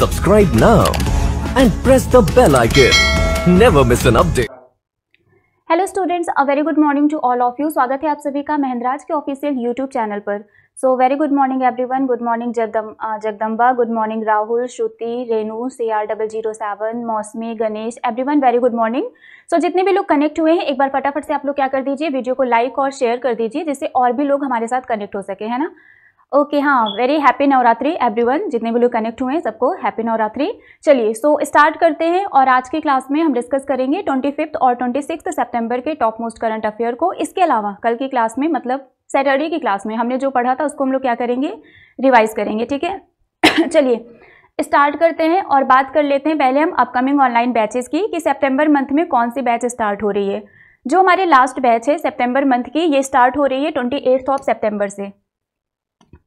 Subscribe now and press the bell icon. Never miss an update. Hello students a very good morning to all of you स्वागत है आप सभी का महेंद्राज के official YouTube channel पर so very good morning everyone good morning Jagdam Jagdamba good morning Rahul Shruti Renu C R double zero seven Mausami Ganesh everyone very good morning so जितने भी लोग कनेक्ट हुए हैं, एक बार फटाफट से आप लोग क्या कर दीजिए वीडियो को लाइक और शेयर कर दीजिए, जिससे और भी लोग हमारे साथ कनेक्ट हो सके, है ना? ओके okay, हाँ वेरी हैप्पी नवरात्रि एवरीवन जितने भी लोग कनेक्ट हुए हैं सबको हैप्पी नवरात्रि। चलिए सो so, स्टार्ट करते हैं और आज की क्लास में हम डिस्कस करेंगे ट्वेंटी फिफ्थ और ट्वेंटी सिक्स सेप्टेम्बर के टॉप मोस्ट करंट अफेयर को। इसके अलावा कल की क्लास में मतलब सैटरडे की क्लास में हमने जो पढ़ा था उसको हम लोग क्या करेंगे? रिवाइज करेंगे ठीक है? चलिए स्टार्ट करते हैं और बात कर लेते हैं पहले हम अपकमिंग ऑनलाइन बैचेस की कि सेप्टेम्बर मंथ में कौन सी बैच स्टार्ट हो रही है। जो हमारे लास्ट बैच है सेप्टेम्बर मंथ की ये स्टार्ट हो रही है ट्वेंटी एट्थ ऑफ़ सेप्टेम्बर से।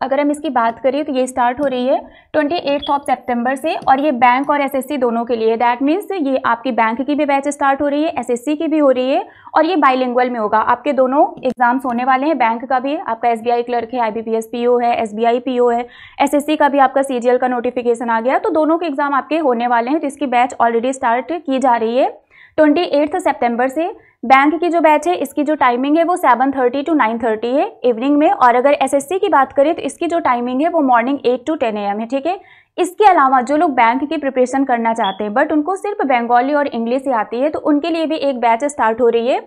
अगर हम इसकी बात करें तो ये स्टार्ट हो रही है ट्वेंटी एट्थ ऑफ़ सेप्टेम्बर से और ये बैंक और एसएससी दोनों के लिए। दैट मीन्स ये आपकी बैंक की भी बैच स्टार्ट हो रही है एसएससी की भी हो रही है और ये बाइलिंगुअल में होगा। आपके दोनों एग्ज़ाम्स होने वाले हैं बैंक का भी, आपका एसबीआई क्लर्क है आईबीपीएस पीओ है एसबीआई पीओ है एसएससी का भी आपका सीजीएल का नोटिफिकेशन आ गया। तो दोनों के एग्ज़ाम आपके होने वाले हैं इसकी बैच ऑलरेडी स्टार्ट की जा रही है। ट्वेंटी एट्थ सेप्टेम्बर से बैंक की जो बैच है, इसकी जो टाइमिंग है वो 7:30 टू 9:30 है इवनिंग में और अगर एसएससी की बात करें तो इसकी जो टाइमिंग है वो मॉर्निंग एट टू 10 एम है, ठीक है? इसके अलावा जो लोग बैंक की प्रिपरेशन करना चाहते हैं बट उनको सिर्फ़ बंगाली और इंग्लिश ही आती है तो उनके लिए भी एक बैच स्टार्ट हो रही है।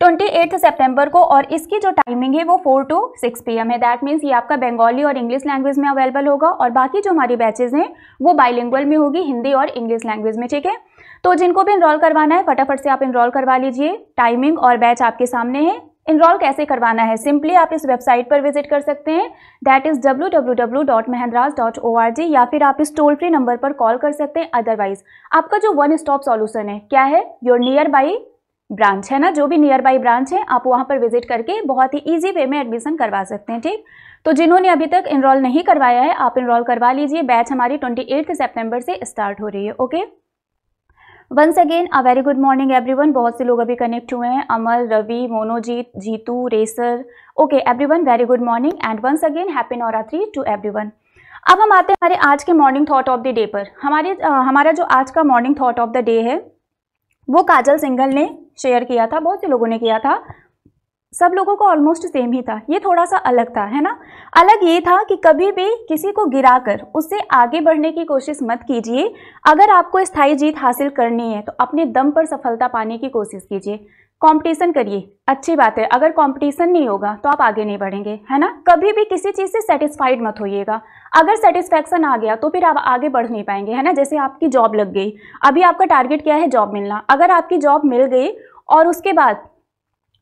ट्वेंटी सेप्टेम्बर को और इसकी जो टाइमिंग है वो फोर टू सिक्स पी है। दैट मीन्स ये आपका बंगाली और इंग्लिश लैंग्वेज में अवेलेबल होगा और बाकी जो हमारी बैचेज हैं, वो बाइलिंगुअल में होगी, हिंदी और इंग्लिश लैंग्वेज में, ठीक है? तो जिनको भी इनरोल करवाना है, फटाफट से आप इनरोल करवा लीजिए। टाइमिंग और बैच आपके सामने है। इनरोल कैसे करवाना है? सिंपली आप इस वेबसाइट पर विज़िट कर सकते हैं। That is W W W dot Mahendras dot O R G या फिर आप इस टोल फ्री नंबर पर कॉल कर सकते हैं। अदरवाइज़ आपका जो वन स्टॉप सॉल्यूशन है, क्या है? योर नियर बाई ब्रांच है ना, जो भी नियर बाई ब्रांच है, आप वहाँ पर विज़िट करके बहुत ही ईजी वे में एडमिशन करवा सकते हैं, ठीक? तो जिन्होंने अभी तक इनरोल नहीं करवाया है, आप इनरोल करवा लीजिए। बैच हमारी ट्वेंटी एट्थ सेप्टेम्बर से स्टार्ट हो रही है okay once again a very good morning everyone बहुत से लोग अभी कनेक्ट हुए हैं। Amar Ravi, Monojit, Jitu, racer. Okay everyone very good morning and once again happy Navratri to everyone अब हम आते हैं हमारे आज के morning thought of the day पर। हमारे हमारा जो आज का morning thought of the day है वो काजल सिंघल ने शेयर किया था, बहुत से लोगों ने किया था। सब लोगों को ऑलमोस्ट सेम ही था। ये थोड़ा सा अलग था, है ना? अलग ये था कि कभी भी किसी को गिराकर उससे आगे बढ़ने की कोशिश मत कीजिए। अगर आपको स्थायी जीत हासिल करनी है तो अपने दम पर सफलता पाने की कोशिश कीजिए। कंपटीशन करिए। अच्छी बात है। अगर कंपटीशन नहीं होगा तो आप आगे नहीं बढ़ेंगे, है ना? कभी भी किसी चीज़ से सेटिस्फाइड मत होइएगा। अगर सेटिस्फैक्शन आ गया तो फिर आप आगे बढ़ नहीं पाएँगे, है ना? जैसे आपकी जॉब लग गई। अभी आपका टारगेट क्या है? जॉब मिलना। अगर आपकी जॉब मिल गई और उसके बाद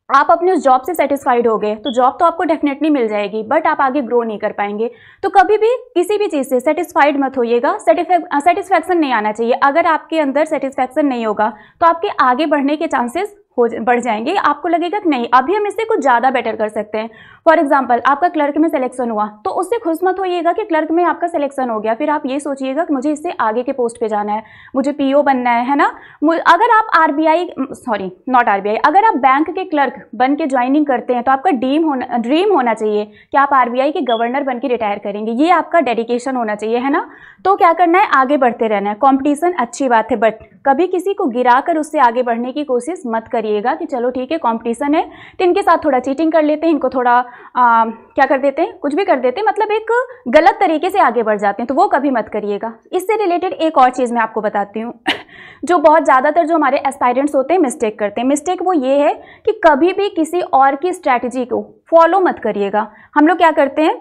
आप अपने उस जॉब से सेटिस्फाइड हो गए तो जॉब तो आपको डेफिनेटली मिल जाएगी बट आप आगे ग्रो नहीं कर पाएँगे। तो कभी भी किसी भी चीज़ से सेटिस्फाइड मत होइएगा। सेटिस्फैक्शन नहीं आना चाहिए। अगर आपके अंदर सेटिस्फैक्शन नहीं होगा तो आपके आगे बढ़ने के चांसेस हो बढ़ जाएँगे। आपको लगेगा कि नहीं, अभी हम इससे कुछ ज़्यादा बेटर कर सकते हैं। फॉर एग्ज़ाम्पल आपका क्लर्क में सिलेक्शन हुआ तो उससे खुश मत होइएगा कि क्लर्क में आपका सिलेक्शन हो गया। फिर आप ये सोचिएगा कि मुझे इससे आगे के पोस्ट पे जाना है, मुझे पीओ बनना है है ना? अगर आप आरबीआई सॉरी नॉट आरबीआई अगर आप बैंक के क्लर्क बन के ज्वाइनिंग करते हैं तो आपका ड्रीम होना ड्रीम होना चाहिए कि आप आरबीआई के गवर्नर बन के रिटायर करेंगे। ये आपका डेडिकेशन होना चाहिए, है ना? तो क्या करना है? आगे बढ़ते रहना है। कॉम्पिटिशन अच्छी बात है बट कभी किसी को गिरा कर उससे आगे बढ़ने की कोशिश मत करिएगा कि चलो ठीक है कॉम्पिटिशन है तो इनके साथ थोड़ा चीटिंग कर लेते हैं, इनको थोड़ा आ, क्या कर देते हैं? कुछ भी कर देते हैं मतलब एक गलत तरीके से आगे बढ़ जाते हैं तो वो कभी मत करिएगा। इससे रिलेटेड एक और चीज़ मैं आपको बताती हूँ जो बहुत ज़्यादातर जो हमारे एस्पायरेंट्स होते हैं मिस्टेक करते हैं। मिस्टेक वो ये है कि कभी भी किसी और की स्ट्रैटेजी को फॉलो मत करिएगा। हम लोग क्या करते हैं?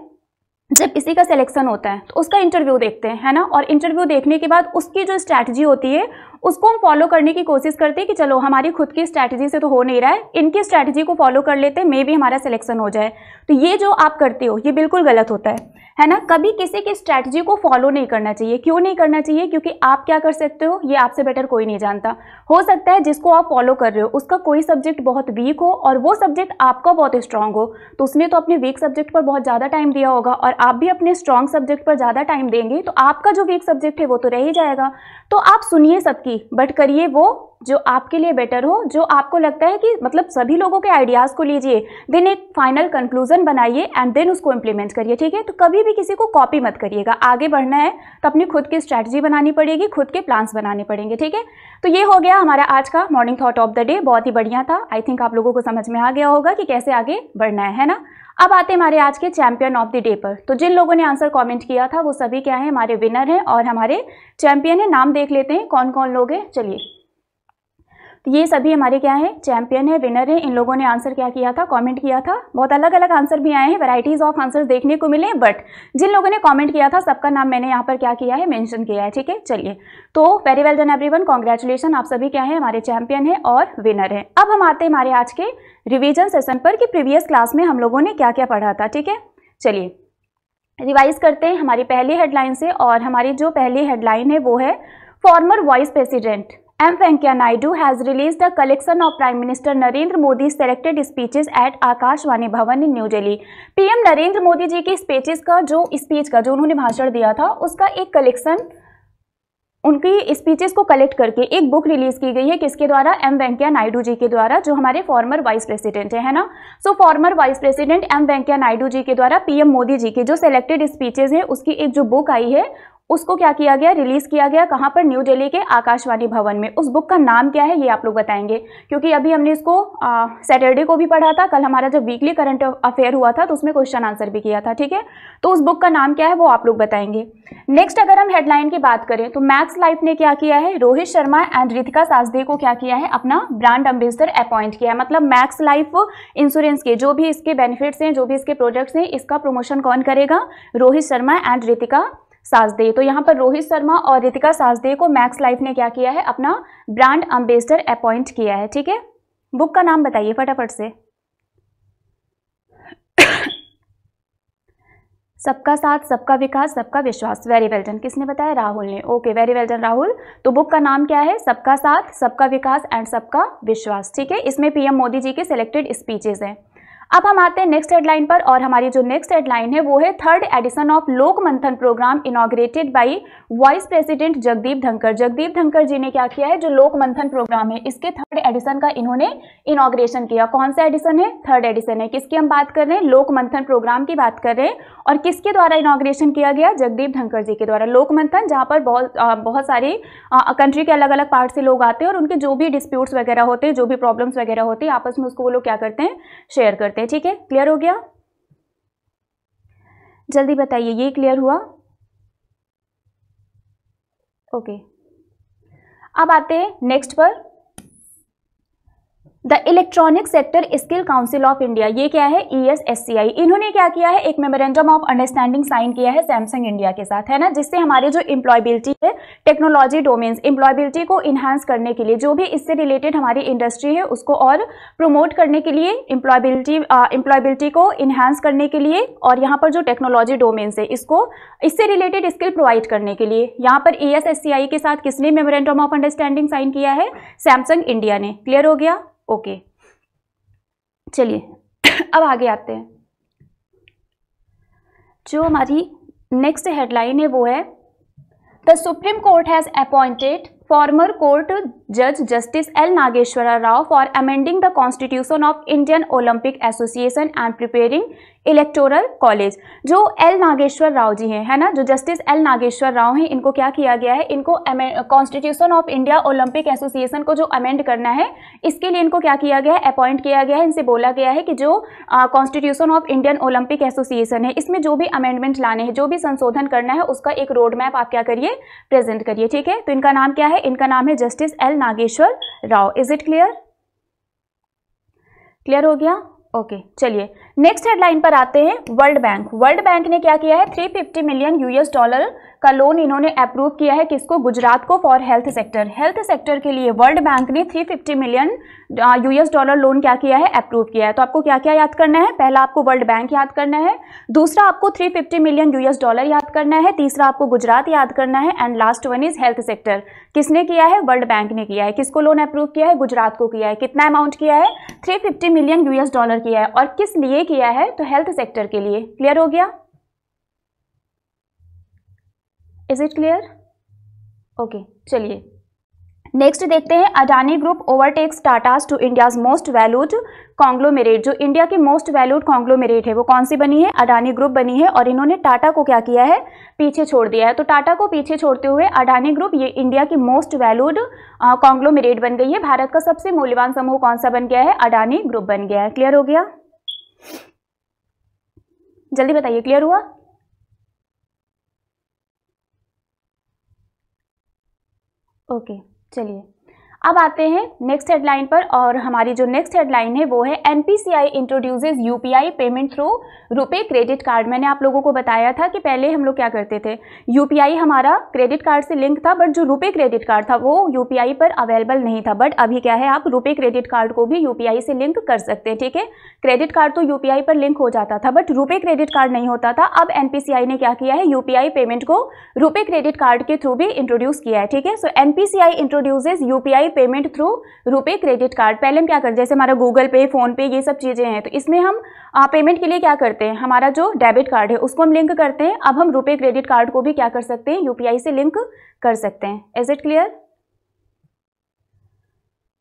जब किसी का सिलेक्शन होता है तो उसका इंटरव्यू देखते हैं, है ना? और इंटरव्यू देखने के बाद उसकी जो स्ट्रैटेजी होती है, उसको हम फॉलो करने की कोशिश करते हैं कि चलो, हमारी खुद की स्ट्रैटेजी से तो हो नहीं रहा है, इनकी स्ट्रैटेजी को फॉलो कर लेते हैं मे भी हमारा सिलेक्शन हो जाए। तो ये जो आप करते हो, ये बिल्कुल गलत होता है। है ना? कभी किसी की स्ट्रैटेजी को फॉलो नहीं करना चाहिए। क्यों नहीं करना चाहिए? क्योंकि आप क्या कर सकते हो? ये आपसे बेटर कोई नहीं जानता। हो सकता है जिसको आप फॉलो कर रहे हो, उसका कोई सब्जेक्ट बहुत वीक हो और वो सब्जेक्ट आपका बहुत स्ट्रांग हो। तो उसने तो अपने वीक सब्जेक्ट पर बहुत ज़्यादा टाइम दिया होगा और आप भी अपने स्ट्रांग सब्जेक्ट पर ज़्यादा टाइम देंगे तो आपका जो वीक सब्जेक्ट है वो तो रह ही जाएगा। तो आप सुनिए सबकी बट करिए वो जो आपके लिए बेटर हो, जो आपको लगता है कि मतलब सभी लोगों के आइडियाज़ को लीजिए देन एक फाइनल कंक्लूजन बनाइए एंड देन उसको इम्प्लीमेंट करिए, ठीक है? तो कभी भी किसी को कॉपी मत करिएगा। आगे बढ़ना है तो अपनी खुद की स्ट्रैटेजी बनानी पड़ेगी, खुद के प्लान्स बनाने पड़ेंगे, ठीक है? तो ये हो गया हमारा आज का morning thought of the day बहुत ही बढ़िया था। आई थिंक आप लोगों को समझ में आ गया होगा कि कैसे आगे बढ़ना है है ना? अब आते हैं हमारे आज के चैंपियन ऑफ़ द डे पर। तो जिन लोगों ने आंसर कमेंट किया था, वो सभी क्या है? हमारे विनर हैं और हमारे चैंपियन है। नाम देख लेते हैं कौन कौन लोग हैं। चलिए। तो ये सभी हमारे क्या है? चैंपियन है विनर है। इन लोगों ने आंसर क्या किया था? कमेंट किया था। बहुत अलग अलग आंसर भी आए हैं। वैराइटीज ऑफ़ आंसर देखने को मिले बट जिन लोगों ने कमेंट किया था, सबका नाम मैंने यहाँ पर क्या किया है? मेंशन किया है, ठीक है? चलिए। तो very well done everyone congratulation आप सभी क्या है? हमारे चैंपियन है और विनर है। अब हम आते हैं हमारे आज के रिविजन सेशन पर कि प्रीवियस क्लास में हम लोगों ने क्या क्या पढ़ा था, ठीक है? चलिए। रिवाइज करते हैं हमारी पहली हेडलाइन से और हमारी जो पहली हेडलाइन है वो है former vice president M. Venkaiah Naidu has released a collection of Prime Minister Narendra Modi's selected speeches at Akashwani Bhavan in New Delhi. PM Narendra Modi ji के स्पीचेस का जो स्पीच का जो उन्होंने भाषण दिया था उसका एक कलेक्शन उनकी स्पीचेस को कलेक्ट करके एक बुक रिलीज़ की गई है किसके द्वारा एम वेंकैया नायडू जी के द्वारा जो हमारे फॉर्मर वाइस प्रेसिडेंट है, ना so former vice president M Venkaiah Naidu ji के द्वारा पीएम मोदी जी के जो सिलेक्टेड स्पीचेस हैं उसकी एक जो बुक आई है उसको क्या किया गया? रिलीज़ किया गया कहाँ पर? न्यू दिल्ली के आकाशवाणी भवन में। उस बुक का नाम क्या है ये आप लोग बताएँगे। क्योंकि अभी हमने इसको सैटरडे को भी पढ़ा था, कल हमारा जब वीकली करंट अफेयर हुआ था तो उसमें क्वेश्चन आंसर भी किया था, ठीक है? तो उस बुक का नाम क्या है वो आप लोग बताएँगे। नेक्स्ट अगर हम हेडलाइन की बात करें तो मैक्स लाइफ ने क्या किया है? रोहित शर्मा एंड रितिका साजदे को क्या किया है? अपना ब्रांड एम्बेसडर अपॉइंट किया है। मतलब मैक्स लाइफ इंश्योरेंस के, जो भी इसके बेनिफिट्स हैं, जो भी इसके प्रोडक्ट्स हैं, इसका प्रमोशन कौन करेगा? रोहित शर्मा एंड रितिका साजदे तो यहाँ पर रोहित शर्मा और रितिका साजदे को मैक्स लाइफ ने क्या किया है? अपना ब्रांड अम्बेसडर अपॉइंट किया है, ठीक है? बुक का नाम बताइए फटाफट से। सबका साथ, सबका विकास, सबका विश्वास। Very well done. किसने बताया? राहुल ने। Okay, very well done Rahul. तो बुक का नाम क्या है? सबका साथ, सबका विकास एंड सबका विश्वास, ठीक है? इसमें पीएम मोदी जी के सिलेक्टेड स्पीचेस हैं। अब हम आते हैं नेक्स्ट हेडलाइन पर और हमारी जो नेक्स्ट हेडलाइन है, वो है third edition of Lok Manthan programme inaugurated by vice president Jagdeep Dhankhar Jagdeep Dhankhar ji ने क्या किया है? जो लोक मंथन प्रोग्राम है, इसके थर्ड एडिशन का इन्होंने इनॉग्रेशन किया। कौन सा एडिशन है? थर्ड एडिशन है। किसकी हम बात कर रहे हैं? लोक मंथन प्रोग्राम की बात कर रहे हैं। और किसके द्वारा इनॉग्रेशन किया गया? जगदीप धनकर जी के द्वारा। लोक मंथन, जहाँ पर बहुत बहुत सारे कंट्री के अलग अलग पार्ट से लोग आते हैं और उनके जो भी डिस्प्यूट्स वगैरह होते हैं, जो भी प्रॉब्लम्स वगैरह होती है, आपस में उसको वो लोग क्या करते हैं? शेयर करते हैं। हैं, ठीक है? क्लियर हो गया? जल्दी बताइए, ये क्लियर हुआ? ओके अब आते हैं नेक्स्ट पर। The electronic sector skill council of India ये क्या है? ई एस एस सी आई इन्होंने क्या किया है? एक मेमोरेंडम ऑफ़ अंडरस्टैंडिंग साइन किया है सैमसंग इंडिया के साथ, है ना? जिससे हमारे जो इम्प्लॉयबिलिटी है टेक्नोलॉजी डोमेन्स इम्प्लॉयबिलिटी को इन्हांस करने के लिए, जो भी इससे रिलेटेड हमारी इंडस्ट्री है, उसको और प्रमोट करने के लिए इम्प्लॉयबिलिटी इम्प्लॉयबिलिटी को इन्हांस करने के लिए, और यहाँ पर जो टेक्नोलॉजी डोमेन्स है, इसको, इससे रिलेटेड स्किल प्रोवाइड करने के लिए। यहाँ पर ई एस एस सी आई के साथ किसने मेमोरेंडम ऑफ़ अंडरस्टैंडिंग साइन किया है? सैमसंग इंडिया ने। क्लियर हो गया? ओके। चलिए, अब आगे आते हैं। जो हमारी नेक्स्ट हेडलाइन है वो है the supreme court has appointed former court judge justice l. Nageshwara rao for amending the constitution of indian olympic association and preparing electoral college जो एल नागेश्वर राव जी हैं, है ना? जो जस्टिस एल नागेश्वर राव हैं, इनको क्या किया गया है? इनको constitution of India olympic association को जो अमेंड करना है, इसके लिए इनको क्या किया गया है? अपॉइंट किया गया है। इनसे बोला गया है कि जो constitution of Indian olympic association है, इसमें जो भी अमेंडमेंट लाने हैं, जो भी संशोधन करना है, उसका एक रोड मैप आप क्या करिए? प्रेजेंट करिए, ठीक है? तो इनका नाम क्या है? इनका नाम है justice Nageswara Rao is it clear clear हो गया? ओके चलिए। नेक्स्ट हेडलाइन पर आते हैं वर्ल्ड बैंक वर्ल्ड बैंक ने क्या किया है? 350 मिलियन यूएस डॉलर का लोन इन्होंने अप्रूव किया है किसको? गुजरात को for health sector health sector के लिए वर्ल्ड बैंक ने 350 मिलियन यूएस डॉलर लोन क्या किया है? अप्रूव किया है। तो आपको क्या क्या याद करना है? पहला आपको वर्ल्ड बैंक याद करना है, दूसरा आपको 350 मिलियन यूएस डॉलर याद करना है, तीसरा आपको गुजरात याद करना है and last one is health sector किसने किया है? वर्ल्ड बैंक ने किया है। किसको लोन अप्रूव किया है? गुजरात को किया है। कितना अमाउंट किया है? थ्री मिलियन यूएस डॉलर किया है। और किस लिए किया है तो हेल्थ सेक्टर के लिए. क्लियर हो गया? इज़ इट क्लियर ओके चलिए. नेक्स्ट देखते हैं. Adani group overtakes Tatas to India's most valued conglomerate जो इंडिया की मोस्ट वैल्यूड कॉन्ग्लोमेरेट है, वो कौन सी बनी है? अडानी ग्रुप बनी है और इन्होंने टाटा को क्या किया है? पीछे छोड़ दिया है. तो टाटा को पीछे छोड़ते हुए अडानी ग्रुप ये इंडिया की मोस्ट वैल्यूड कॉन्ग्लोमेरेट बन गई है. भारत का सबसे मूल्यवान समूह कौन सा बन गया है? अडानी ग्रुप बन गया है. क्लियर हो गया? जल्दी बताइए क्लियर हुआ? ओके चलिए। अब आते हैं नेक्स्ट हेडलाइन पर और हमारी जो नेक्स्ट हेडलाइन है वो है NPCI introduces UPI payment through RuPay credit card मैंने आप लोगों को बताया था कि पहले हम लोग क्या करते थे? यूपीआई हमारा क्रेडिट कार्ड से लिंक था बट जो रुपए क्रेडिट कार्ड था वो यूपीआई पर अवेलेबल नहीं था। बट अभी क्या है, आप रुपए क्रेडिट कार्ड को भी यूपीआई से लिंक कर सकते हैं, ठीक है? क्रेडिट कार्ड तो यूपीआई पर लिंक हो जाता था बट रुपए क्रेडिट कार्ड नहीं होता था। अब एनपीसीआई ने क्या किया है यूपीआई पेमेंट को रुपए क्रेडिट कार्ड के थ्रू भी इंट्रोड्यूस किया है, ठीक है? So NPCI introduces UPI payment through RuPay credit card पहले हम क्या करते हैं जैसे हमारा गूगल पे फ़ोन पे ये सब चीज़ें हैं तो इसमें हम आ, पेमेंट के लिए क्या करते हैं? हमारा जो डेबिट कार्ड है उसको हम लिंक करते हैं। अब हम रुपए क्रेडिट कार्ड को भी क्या कर सकते हैं? यूपीआई से लिंक कर सकते हैं। Is it clear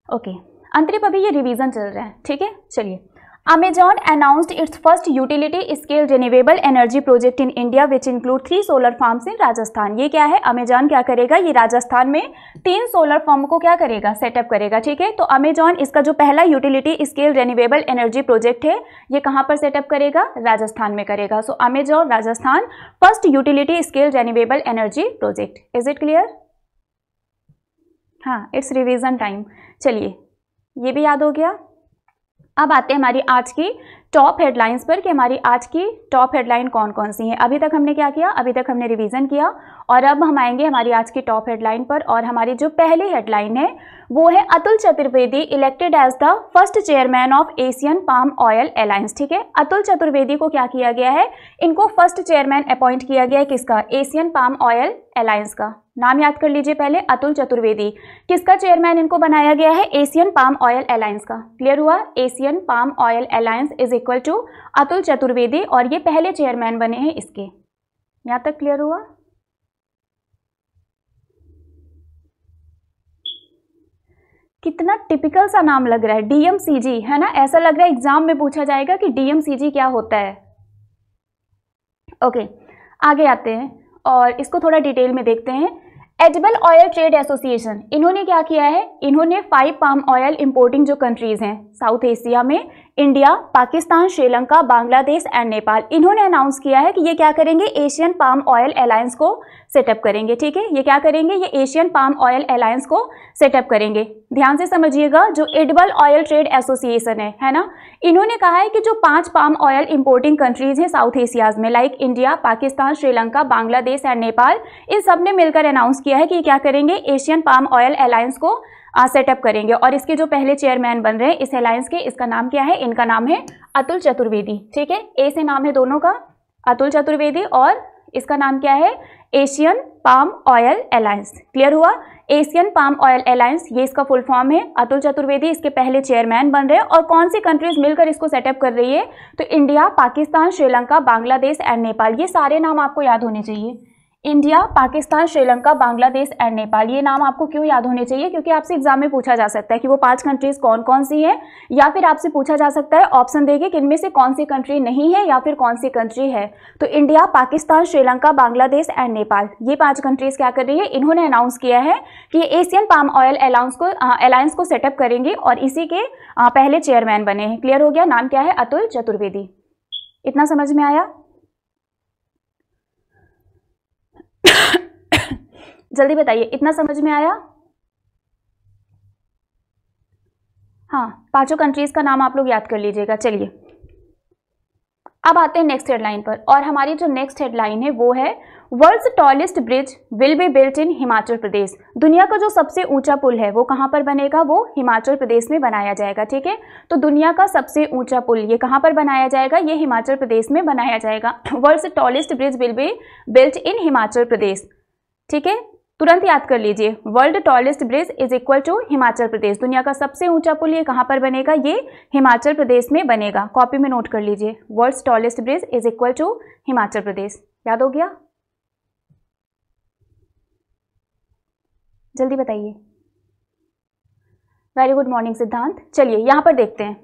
okay Antarip अभी ये रिविज़न चल रहा है। ठीक है? चलिए। Amazon announced its first utility scale renewable energy project in India which include three solar farms in Rajasthan ये क्या है? Amazon क्या करेगा? ये राजस्थान में तीन सोलर फॉर्म को क्या करेगा? सेटअप करेगा ठीक है? तो Amazon इसका जो पहला utility scale renewable energy project है ये कहाँ पर सेटअप करेगा? राजस्थान में करेगा। So, Amazon Rajasthan first utility scale renewable energy project is it clear हाँ इट्स रिविजन टाइम चलिए ये भी याद हो गया? अब आते हैं हमारी आज की टॉप हेडलाइंस पर कि हमारी आज की टॉप हेडलाइन कौन कौन सी है। अभी तक हमने क्या किया? अभी तक हमने रिवीजन किया और अब हम आएँगे हमारी आज की टॉप हेडलाइन पर और हमारी जो पहली हेडलाइन है, वो है Atul Chaturvedi elected as the first chairman of Asian palm oil alliance ठीक है? अतुल चतुर्वेदी को क्या किया गया है? इनको फ़र्स्ट चेयरमैन अपॉइंट किया गया है किसका? एशियन पाम ऑयल अलायंस का। नाम याद कर लीजिए पहले अतुल चतुर्वेदी। किसका चेयरमैन इनको बनाया गया है? एशियन पाम ऑयल अलायंस का। क्लियर हुआ? Asian palm oil alliance is equal to Atul Chaturvedi और ये पहले चेयरमैन बने हैं इसके। यहाँ तक क्लियर हुआ? कितना टिपिकल सा नाम लग रहा है। डीएमसीजी है ना? ऐसा लग रहा है एग्ज़ाम में पूछा जाएगा कि डीएमसीजी क्या होता है। ओके okay, आगे आते हैं और इसको थोड़ा डिटेल में देखते हैं। Edible oil trade association. इन्होंने क्या किया है? इन्होंने फाइव पाम ऑयल इंपोर्टिंग जो कंट्रीज़ हैं साउथ एशिया में इंडिया, पाकिस्तान, श्रीलंका, बांग्लादेश एंड नेपाल। इन्होंने अनाउंस किया है कि ये क्या करेंगे? एशियन पाम ऑयल अलायंस को सेटअप करेंगे, ठीक है? ये क्या करेंगे? ये एशियन पाम ऑयल अलायंस को सेटअप करेंगे। ध्यान से समझिएगा, जो एडिबल ऑयल ट्रेड एसोसिएशन है है ना? इन्होंने कहा है कि जो पाँच पाम ऑयल इंपोर्टिंग कंट्रीज़ हैं साउथ एशियाज में like India Pakistan, Sri Lanka, Bangladesh and Nepal, इन सबने मिलकर अनाउंस किया है कि क्या करेंगे? एशियन पाम ऑयल अलायंस को सेटअप करेंगे। और इसके जो पहले चेयरमैन बन रहे हैं, इस अलायंस के, इसका नाम क्या है? इनका नाम है अतुल चतुर्वेदी। ठीक है? ए से नाम है दोनों का, अतुल चतुर्वेदी और इसका नाम क्या है? Asian palm oil alliance clear हुआ? एशियन पाम ऑयल अलायंस ये इसका फुल फॉर्म है। अतुल चतुर्वेदी, इसके पहले चेयरमैन बन रहे हैं। और कौन सी कंट्रीज़ मिलकर इसको सेटअप कर रही है? तो इंडिया पाकिस्तान श्रीलंका बांग्लादेश एंड नेपाल ये सारे नाम आपको याद होने चाहिए। इंडिया, पाकिस्तान, श्रीलंका, बांग्लादेश एंड नेपाल, ये नाम आपको क्यों याद होने चाहिए? क्योंकि आपसे एग्ज़ाम में पूछा जा सकता है कि वो पाँच कंट्रीज़ कौन कौन सी हैं, या फिर आपसे पूछा जा सकता है ऑप्शन देके कि इनमें से कौन सी कंट्री नहीं है या फिर कौन सी कंट्री है। तो इंडिया, पाकिस्तान, श्रीलंका, बांग्लादेश एंड नेपाल, ये पाँच कंट्रीज़ क्या कर रही है? इन्होंने अनाउंस किया है कि एशियन पाम ऑयल अलाउंस को अलायंस को सेटअप करेंगे और इसी के पहले चेयरमैन बने हैं। क्लियर हो गया? नाम क्या है? अतुल चतुर्वेदी। इतना समझ में आया? जल्दी बताइए, इतना समझ में आया? हाँ पाँचों कंट्रीज़ का नाम आप लोग याद कर लीजिएगा, चलिए। अब आते हैं नेक्स्ट हेडलाइन पर, और हमारी जो नेक्स्ट हेडलाइन है, वो है world's tallest bridge will be built in Himachal Pradesh दुनिया का जो सबसे ऊँचा पुल है, वो कहाँ पर बनेगा? वो हिमाचल प्रदेश में बनाया जाएगा, ठीक है? तो दुनिया का सबसे ऊँचा पुल ये कहाँ पर बनाया जाएगा? ये हिमाचल प्रदेश में बनाया जाएगा। World's tallest bridge will be built in Himachal Pradesh ठीक है? तुरंत याद कर लीजिए world tallest bridge is equal to Himachal Pradesh दुनिया का सबसे ऊँचा पुल ये कहाँ पर बनेगा? ये हिमाचल प्रदेश में बनेगा। कॉपी में नोट कर लीजिए। World tallest bridge is equal to Himachal Pradesh याद हो गया? जल्दी बताइए। वेरी गुड मॉर्निंग सिद्धांत। चलिए यहाँ पर देखते हैं।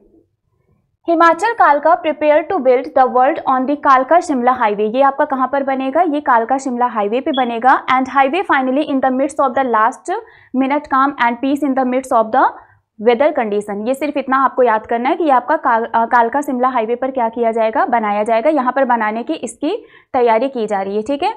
हिमाचल कालका prepare to build the world on the कालका शिमला हाईवे ये आपका कहाँ पर बनेगा? ये कालका शिमला हाईवे पे बनेगा। And highway finally in the mids of the last minute काम and peace in the mids of the weather condition ये सिर्फ़ इतना आपको याद करना है कि ये आपका काल, कालका शिमला हाईवे पर क्या किया जाएगा? बनाया जाएगा। यहाँ पर बनाने की इसकी तैयारी की जा रही है ठीक है?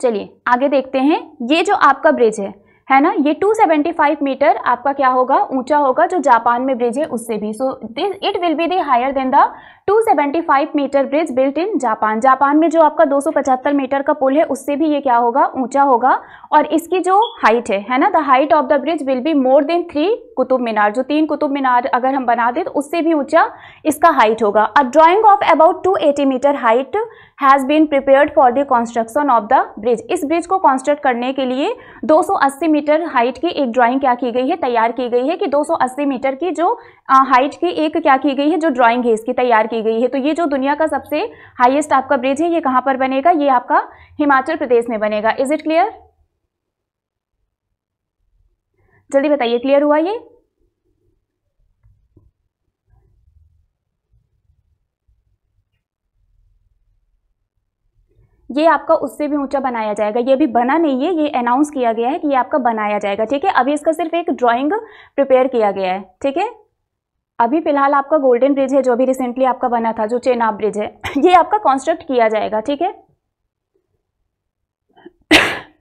चलिए आगे देखते हैं। ये जो आपका ब्रिज है है ना? ये 275 मीटर आपका क्या होगा? ऊँचा होगा जो जापान में ब्रिज है, उससे भी। So this it will be the higher than the 275 metre bridge built in Japan. Japan में जो आपका 275 मीटर का पुल है, उससे भी ये क्या होगा? ऊँचा होगा। और इसकी जो हाइट है है ना? The height of the bridge will be more than three Qutub Minar. जो तीन कुतुब मीनार अगर हम बना दें तो उससे भी ऊँचा इसका हाइट होगा। A drawing of about two metre height has been prepared for the construction of the bridge इस ब्रिज को कंस्ट्रक्ट करने के लिए 280 मीटर हाइट की एक ड्राइंग क्या की गई है? तैयार की गई है कि 280 मीटर की जो हाइट की एक क्या की गई है? जो ड्राइंग है, इसकी तैयार की गई है। तो ये जो दुनिया का सबसे हाइएस्ट आपका ब्रिज है, ये कहाँ पर बनेगा? ये आपका हिमाचल प्रदेश में बनेगा। इज़ इट क्लियर जल्दी बताइए क्लियर हुआ ये? ये आपका उससे भी ऊँचा बनाया जाएगा। ये भी बना नहीं है, ये अनाउंस किया गया है कि ये आपका बनाया जाएगा, ठीक है? अभी इसका सिर्फ़ एक ड्राइंग प्रिपेयर किया गया है, ठीक है? अभी फ़िलहाल आपका गोल्डन ब्रिज है, जो अभी रिसेंटली आपका बना था, जो चेनाब ब्रिज है, ये आपका कॉन्स्ट्रक्ट किया जाएगा, ठीक है?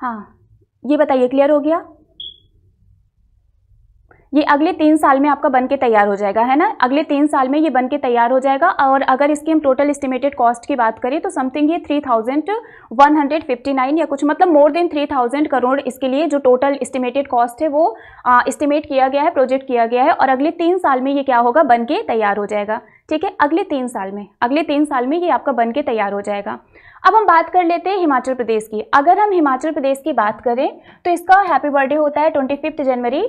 हाँ ये बताइए क्लियर हो गया? ये अगले तीन साल में आपका बन के तैयार हो जाएगा, है ना? अगले तीन साल में ये बन के तैयार हो जाएगा और अगर इसकी हम टोटल एस्टिमेटेड कॉस्ट की बात करें तो समथिंग ये three thousand one hundred fifty nine या कुछ मतलब more than three thousand crore इसके लिए जो टोटल एस्टिमेटेड कॉस्ट है वो एस्टिमेट किया गया है प्रोजेक्ट किया गया है और अगले तीन साल में ये क्या होगा? बन के तैयार हो जाएगा, ठीक है? अगले तीन साल में, अगले तीन साल में ये आपका बन के तैयार हो जाएगा। अब हम बात कर लेते हैं हिमाचल प्रदेश की। अगर हम हिमाचल प्रदेश की बात करें तो इसका हैप्पी बर्थडे होता है ट्वेंटी फिफ्थ जनवरी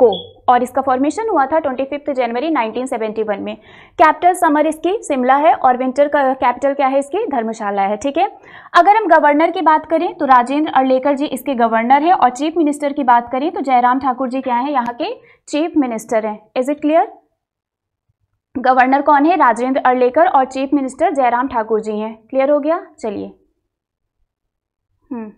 को। और इसका फॉर्मेशन हुआ था ट्वेंटी फिफ्थ जनवरी 1971 में। कैपिटल समर इसकी शिमला है और विंटर का कैपिटल क्या है इसकी? धर्मशाला है, ठीक है? अगर हम गवर्नर की बात करें तो राजेंद्र अड़लेकर जी इसके गवर्नर है और चीफ मिनिस्टर की बात करें तो जयराम ठाकुर जी क्या है? यहाँ के चीफ मिनिस्टर हैं। इज़ इट क्लियर गवर्नर कौन है? राजेंद्र अड़लेकर और चीफ मिनिस्टर जयराम ठाकुर जी हैं। क्लियर हो गया? चलिए। हम्म।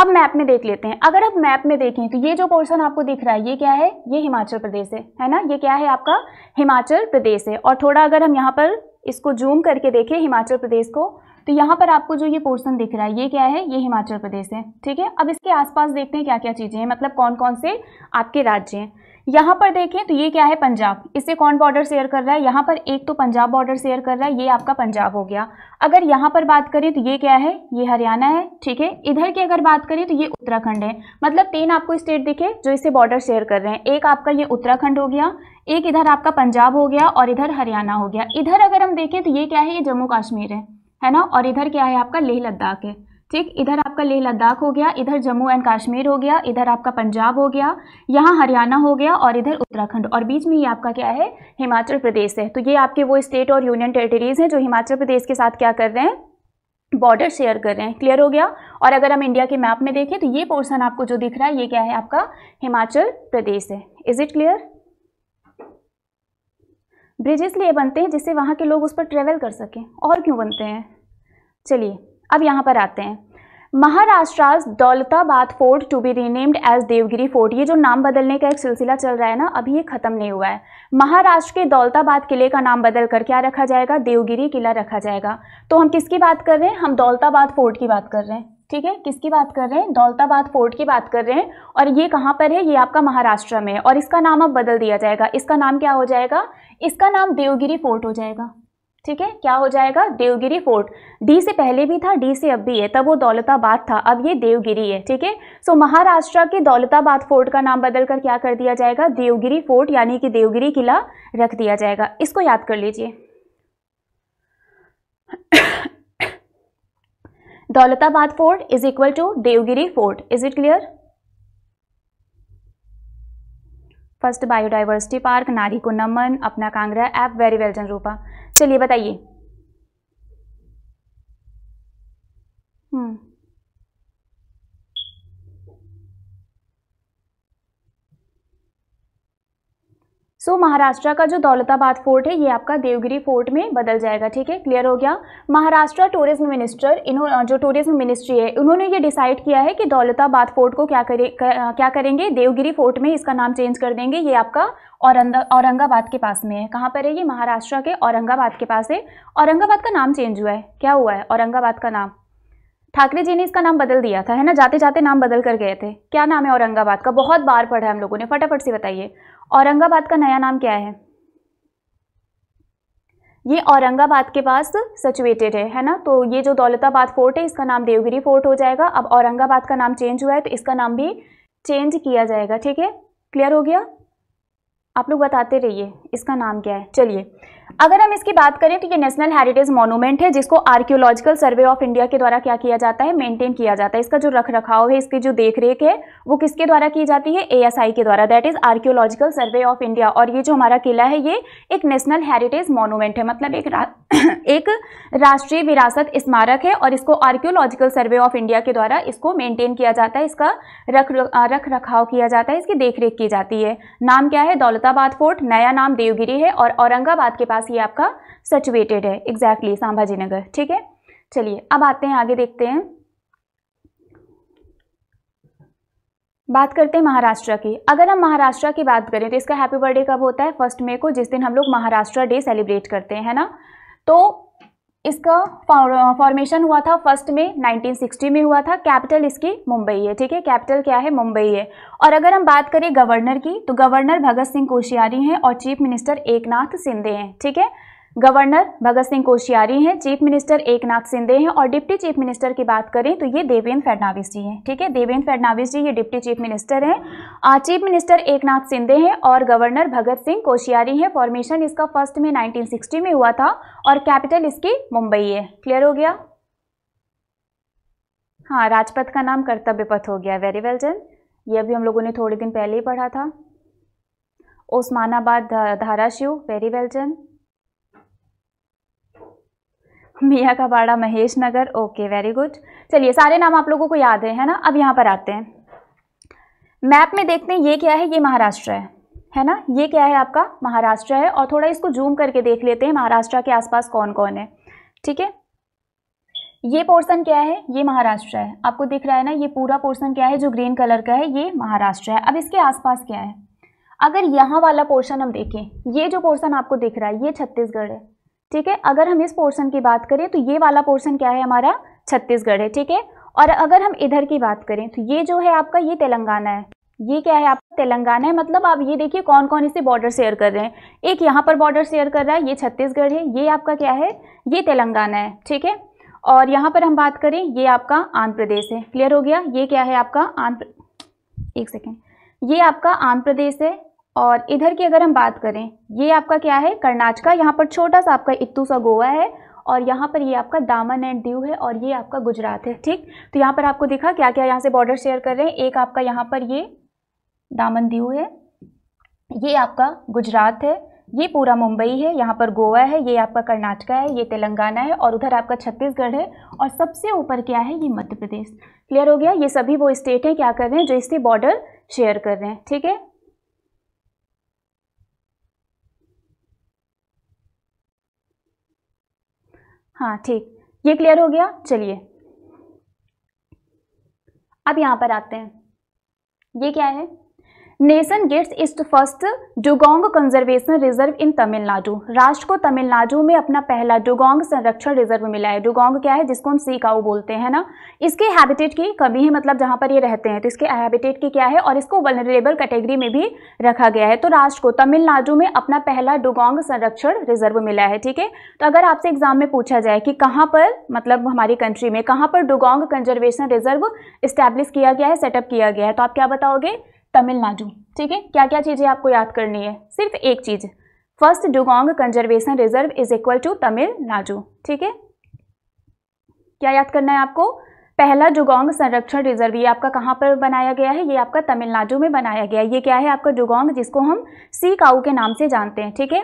अब मैप में देख लेते हैं। अगर आप मैप में देखें तो ये जो पोर्सन आपको दिख रहा है, ये क्या है? ये हिमाचल प्रदेश है है ना? ये क्या है आपका? हिमाचल प्रदेश है। और थोड़ा अगर हम यहाँ पर इसको जूम करके देखें, हिमाचल प्रदेश को तो यहाँ पर आपको जो ये पोर्सन दिख रहा है, ये क्या है? ये हिमाचल प्रदेश है, ठीक है? अब इसके आसपास देखते हैं क्या क्या चीज़ें हैं मतलब कौन कौन से आपके राज्य हैं। यहाँ पर देखें तो ये क्या है पंजाब? इससे कौन बॉर्डर शेयर कर रहा है? यहाँ पर एक तो पंजाब बॉर्डर शेयर कर रहा है, ये आपका पंजाब हो गया। अगर यहाँ पर बात करें तो ये क्या है? ये हरियाणा है, ठीक है? इधर की अगर बात करें तो ये उत्तराखंड है। मतलब तीन आपको स्टेट दिखे जो इससे बॉर्डर शेयर कर रहे हैं। एक आपका ये उत्तराखंड हो गया, एक इधर आपका पंजाब हो गया और इधर हरियाणा हो गया। इधर अगर हम देखें तो ये क्या है? ये जम्मू कश्मीर है है ना? और इधर क्या है आपका लेह लद्दाख है। ठीक, इधर आपका लेह लद्दाख हो गया, इधर जम्मू एंड कश्मीर हो गया, इधर आपका पंजाब हो गया, यहाँ हरियाणा हो गया और इधर उत्तराखंड। और बीच में ये आपका क्या है? हिमाचल प्रदेश है। तो ये आपके वो स्टेट और यूनियन टेरिटरीज हैं जो हिमाचल प्रदेश के साथ क्या कर रहे हैं? बॉर्डर शेयर कर रहे हैं। क्लियर हो गया? और अगर हम इंडिया के मैप में देखें तो ये पोर्सन आपको जो दिख रहा है, ये क्या है आपका? हिमाचल प्रदेश है। इज़ इट क्लियर ब्रिज इसलिए बनते हैं जिससे वहाँ के लोग उस पर ट्रेवल कर सकें। और क्यों बनते हैं? चलिए अब यहाँ पर आते हैं। Maharashtra Daulatabad fort to be renamed as Devagiri fort, ये जो नाम बदलने का एक सिलसिला चल रहा है ना, अभी ये खत्म नहीं हुआ है। महाराष्ट्र के दौलताबाद किले का नाम बदल कर क्या रखा जाएगा? देवगिरी किला रखा जाएगा। तो हम किसकी बात कर रहे हैं? हम दौलताबाद फोर्ट की बात कर रहे हैं। ठीक है? किसकी बात कर रहे हैं? दौलताबाद फोर्ट की बात कर रहे हैं। और ये कहाँ पर है? ये आपका महाराष्ट्र में है। और इसका नाम अब बदल दिया जाएगा। इसका नाम क्या हो जाएगा? इसका नाम देवगिरी फोर्ट हो जाएगा। ठीक है? क्या हो जाएगा? देवगिरी फोर्ट। डी से पहले भी था, डी से अब भी है। तब वो दौलताबाद था, अब ये देवगिरी है, ठीक है? सो महाराष्ट्र के दौलताबाद फोर्ट का नाम बदलकर क्या कर दिया जाएगा? देवगिरी फोर्ट, यानी कि देवगिरी किला रख दिया जाएगा। इसको याद कर लीजिए। Daulatabad fort is equal to Devagiri fort. Is it clear first biodiversity park नारी को नमन, अपना कांगरा ऐप वेरी वेल जनरूपा। चलिए बताइए। हम्म। सो so, महाराष्ट्र का जो दौलताबाद फोर्ट है ये आपका देवगिरी फोर्ट में बदल जाएगा ठीक है? क्लियर हो गया? महाराष्ट्र टूरिज़्म मिनिस्टर इन्हों जो टूरिज़्म मिनिस्ट्री है उन्होंने ये डिसाइड किया है कि दौलताबाद फोर्ट को क्या करे कर, क्या करेंगे? देवगिरी फोर्ट में इसका नाम चेंज कर देंगे। ये आपका औरंगाबाद के पास में है। कहाँ पर है ये? महाराष्ट्र के औरंगाबाद के पास है। औरंगाबाद का नाम चेंज हुआ है। क्या हुआ है? औरंगाबाद का नाम। ठाकरे जी ने इसका नाम बदल दिया था है ना? जाते जाते नाम बदल कर गए थे। क्या नाम है औरंगाबाद का? बहुत बार पढ़ा है हम लोगों ने। फटाफट से बताइए। औरंगाबाद का नया नाम क्या है? ये औरंगाबाद के पास सचुएटेड है है ना? तो ये जो दौलताबाद फोर्ट है, इसका नाम देवगिरी फोर्ट हो जाएगा। अब औरंगाबाद का नाम चेंज हुआ है तो इसका नाम भी चेंज किया जाएगा, ठीक है? क्लियर हो गया? आप लोग बताते रहिए, इसका नाम क्या है? चलिए। अगर हम इसकी बात करें तो ये नेशनल हेरिटेज मॉन्यूमेंट है जिसको आर्कियोलॉजिकल सर्वे ऑफ़ इंडिया के द्वारा क्या किया जाता है? मेंटेन किया जाता है। इसका जो रख रखाव है इसकी जो देखरेख है वो किसके द्वारा की जाती है? एएसआई के द्वारा। That is archaeological survey of India और ये जो हमारा किला है ये एक नेशनल हेरिटेज मॉन्यूमेंट है। मतलब एक रा, एक राष्ट्रीय विरासत स्मारक है और इसको आर्कियोलॉजिकल सर्वे ऑफ़ इंडिया के द्वारा इसको मेंटेन किया जाता है। इसका रख रख रखाव किया जाता है। इसकी देखरेख की जाती है। नाम क्या है? दौलताबाद फोर्ट। नया नाम देवगिरी है और औरंगाबाद के पास ये आपका सचुएटेड है। एग्जैक्टली exactly, संभाजी नगर ठीक है? चलिए अब आते हैं आगे देखते हैं। बात करते हैं महाराष्ट्र की। अगर हम महाराष्ट्र की बात करें तो इसका हैप्पी बर्थडे कब होता है? फ़र्स्ट मे को जिस दिन हम लोग महाराष्ट्र डे सेलिब्रेट करते हैं है ना? तो इसका फॉर्मेशन हुआ था फ़र्स्ट में 1960 में हुआ था कैपिटल इसकी मुंबई है, ठीक है? कैपिटल क्या है? मुंबई है। और अगर हम बात करें गवर्नर की तो गवर्नर भगत सिंह कोशियारी हैं और चीफ मिनिस्टर एकनाथ सिंधे हैं, ठीक है? गवर्नर भगत सिंह कोश्यारी हैं, chief minister Eknath Shinde हैं और डिप्टी चीफ मिनिस्टर की बात करें तो ये देवेंद्र फडणवीस जी हैं, ठीक है? देवेंद्र फडणवीस जी ये डिप्टी चीफ मिनिस्टर हैं। Chief minister Eknath Shinde हैं और गवर्नर भगत सिंह कोश्यारी हैं। फॉर्मेशन इसका फ़र्स्ट में 1960 में हुआ था और कैपिटल इसकी मुंबई है। क्लियर हो गया? हाँ राजपथ का नाम कर्तव्य पथ हो गया। वेरी वेल जन ये अभी हम लोगों ने थोड़े दिन पहले ही पढ़ा था। ओस्मानाबाद धाराशिव। वेरी वेल जन मियाँ का बाड़ा Mahesh Nagar. Okay very good चलिए, सारे नाम आप लोगों को याद है है ना? अब यहाँ पर आते हैं। मैप में देखते हैं, ये क्या है? ये महाराष्ट्र है। है ना? ये क्या है आपका? महाराष्ट्र है। और थोड़ा इसको जूम करके देख लेते हैं, महाराष्ट्र के आसपास कौन कौन है। ठीक है? ये पोर्शन क्या है? ये महाराष्ट्र है। आपको दिख रहा है ना, ये पूरा पोर्शन क्या है जो ग्रीन कलर का है? ये महाराष्ट्र है। अब इसके आसपास क्या है? अगर यहाँ वाला पोर्शन हम देखें, ये जो पोर्शन आपको दिख रहा है, ये छत्तीसगढ़ है। ठीक है? अगर हम इस पोर्शन की बात करें तो ये वाला पोर्शन क्या है हमारा? छत्तीसगढ़ है, ठीक है? और अगर हम इधर की बात करें तो ये जो है आपका, ये तेलंगाना है। ये क्या है आपका? तेलंगाना है। मतलब आप ये देखिए कौन कौन इसे बॉर्डर शेयर कर रहे हैं। एक यहाँ पर बॉर्डर शेयर कर रहा है, ये छत्तीसगढ़ है, ये आपका क्या है? ये तेलंगाना है, ठीक है? और यहाँ पर हम बात करें, ये आपका आंध्र प्रदेश है। क्लियर हो गया? ये क्या है आपका? आंध्र, एक सेकेंड ये आपका आंध्र प्रदेश है और इधर की अगर हम बात करें, ये आपका क्या है? कर्नाटका यहाँ पर छोटा सा आपका इत्तू सा गोवा है और यहाँ पर ये आपका दामन एंड दीव है और ये आपका गुजरात है, ठीक? तो यहाँ पर आपको दिखा क्या क्या यहाँ से बॉर्डर शेयर कर रहे हैं। एक आपका यहाँ पर ये दामन दीव है, ये आपका गुजरात है, ये पूरा मुंबई है, यहाँ पर गोवा है, ये आपका कर्नाटका है, ये तेलंगाना है और उधर आपका छत्तीसगढ़ है और सबसे ऊपर क्या है? ये मध्य प्रदेश। क्लियर हो गया? ये सभी वो स्टेट हैं, क्या कर रहे हैं? जो इससे बॉर्डर शेयर कर रहे हैं, ठीक है? हाँ ठीक। ये क्लियर हो गया? चलिए। अब यहाँ पर आते हैं। ये क्या है? Nation gets east first dugong conservation reserve in Tamil Nadu. राष्ट्र को तमिलनाडु में अपना पहला डुगोंग संरक्षण रिज़र्व मिला है। डुगोंग क्या है? जिसको हम सी काऊ बोलते हैं ना? इसके हैबिटेट की कमी है मतलब जहाँ पर ये रहते हैं तो इसके हैबिटेट की क्या है? और इसको वनरेबल कैटेगरी में भी रखा गया है। तो राष्ट्र को तमिलनाडु में अपना पहला डुगोंग संरक्षण रिज़र्व मिला है, ठीक है? तो अगर आपसे एग्ज़ाम में पूछा जाए कि कहाँ पर मतलब हमारी कंट्री में कहाँ पर डुगोंग कंजर्वेशन रिज़र्व इस्टेब्लिश किया गया है सेटअप किया गया है तो आप क्या बताओगे? तमिलनाडु। ठीक है? क्या क्या चीज़ें आपको याद करनी है? सिर्फ़ एक चीज़। First dugong conservation reserve is equal to Tamil Nadu ठीक है? क्या याद करना है आपको? पहला डुगोंग संरक्षण रिज़र्व ये आपका कहाँ पर बनाया गया है? ये आपका तमिलनाडु में बनाया गया है। ये क्या है आपका डुगोंग जिसको हम सी काउ के नाम से जानते हैं। ठीक है?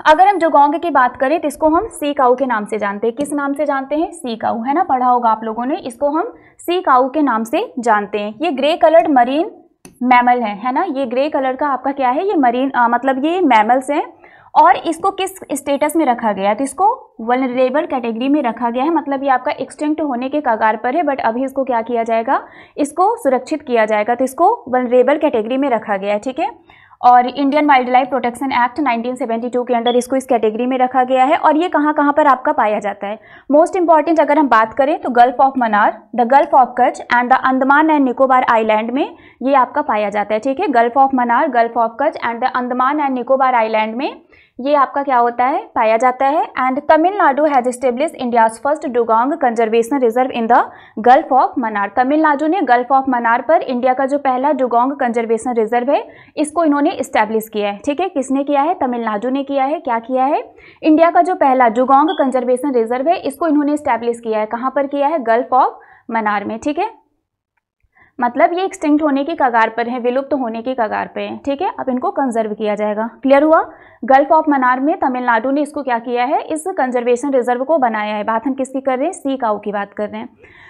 अगर हम जोगोंग की बात करें तो इसको हम सी काऊ के नाम से जानते हैं। किस नाम से जानते हैं? सी काऊ है ना? पढ़ा होगा आप लोगों ने। इसको हम सी काऊ के नाम से जानते हैं। ये ग्रे कलर्ड मरीन मैमल है है ना? ये ग्रे कलर का आपका क्या है? ये मरीन आ, मतलब ये मैमल्स हैं। और इसको किस स्टेटस में रखा गया है? तो इसको वनरेबल कैटेगरी में रखा गया है। मतलब ये आपका एक्सटिंक्ट होने के कगार पर है बट अभी इसको क्या किया जाएगा? इसको सुरक्षित किया जाएगा। तो इसको वनरेबल कैटेगरी में रखा गया है ठीक है? और Indian wildlife protection act 1972 के अंडर इसको इस कैटेगरी में रखा गया है और ये कहाँ कहाँ पर आपका पाया जाता है। मोस्ट इंपॉर्टेंट अगर हम बात करें तो gulf of Mannar the gulf of Kutch and the Andaman and Nicobar island में ये आपका पाया जाता है, ठीक है? Gulf of Mannar gulf of Kutch and the Andaman and Nicobar island में ये आपका क्या होता है? पाया जाता है। And Tamil Nadu has establish India's first dugong conservation reserve in the gulf of Mannar Tamil Nadu ने गल्फ ऑफ़ मनार पर इंडिया का जो पहला डुगोंग कंजर्वेशन रिज़र्व है, इसको इन्होंने इस्टेब्लिश किया है। ठीक है? किसने किया है? तमिलनाडु ने किया है। क्या किया है? इंडिया का जो पहला डुगोंग कंजर्वेशन रिज़र्व है, इसको इन्होंने इस्टेब्लिश किया है। कहाँ पर किया है? गल्फ ऑफ़ मनार में। ठीक है? मतलब ये एक्सटिंक्ट होने की कगार पर है, विलुप्त तो होने की कगार पर है, ठीक है? अब इनको कंजर्व किया जाएगा। क्लियर हुआ? गल्फ ऑफ़ मनार में तमिलनाडु ने इसको क्या किया है? इस कंजर्वेशन रिज़र्व को बनाया है। बात हम किसकी कर रहे हैं? सी काउ की बात कर रहे हैं।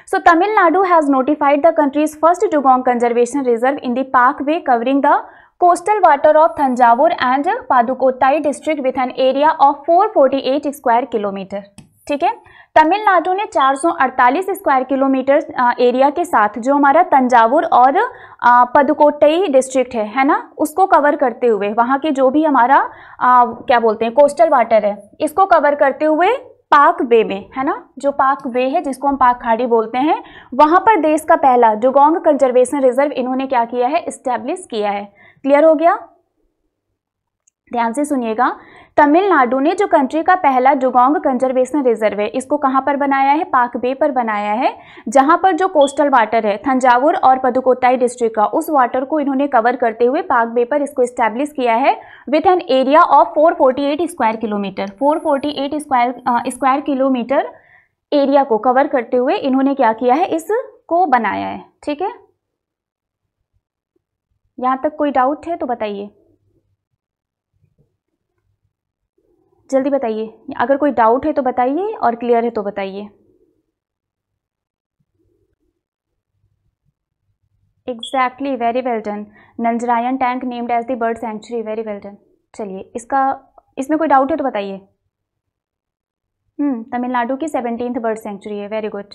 So Tamil Nadu has notified the country's first dugong conservation reserve in the Palk Bay covering the coastal water of Thanjavur and Pudukkottai district with an area of 448 square kilometre ठीक है? तमिलनाडु ने 448 square kilometre area के साथ जो हमारा तंजावुर और पदकोट्टई district है है ना? उसको कवर करते हुए वहाँ के जो भी हमारा आ, क्या बोलते हैं कोस्टल वाटर है इसको कवर करते हुए पाक वे में है ना? जो पाक वे है जिसको हम पाक खाड़ी बोलते हैं वहाँ पर देश का पहला डुगोंग कंजर्वेशन रिज़र्व इन्होंने क्या किया है? इस्टेब्लिश किया है। क्लियर हो गया? ध्यान से सुनिएगा। तमिलनाडु ने जो कंट्री का पहला जुगोंग कंजर्वेशन रिज़र्व है, इसको कहाँ पर बनाया है? पाक बे पर बनाया है, जहाँ पर जो कोस्टल वाटर है, थंजावुर और पदुकोताई डिस्ट्रिक्ट का, उस वाटर को इन्होंने कवर करते हुए पाक बे पर इसको स्टैब्लिश किया है with an area of 448 square kilometre 448 square square kilometre area को कवर करते हुए इन्होंने क्या किया है? इसको बनाया है, ठीक है? यहाँ तक कोई डाउट है तो बताइए। जल्दी बताइए। अगर कोई डाउट है तो बताइए और क्लियर है तो बताइए। Exactly very well done Nanjarayan tank named as the bird sanctuary very well done चलिए, इसका, इसमें कोई डाउट है तो बताइए। हम्म तमिलनाडु की सेवनटीन्थ बर्ड सेंचुरी है वेरी गुड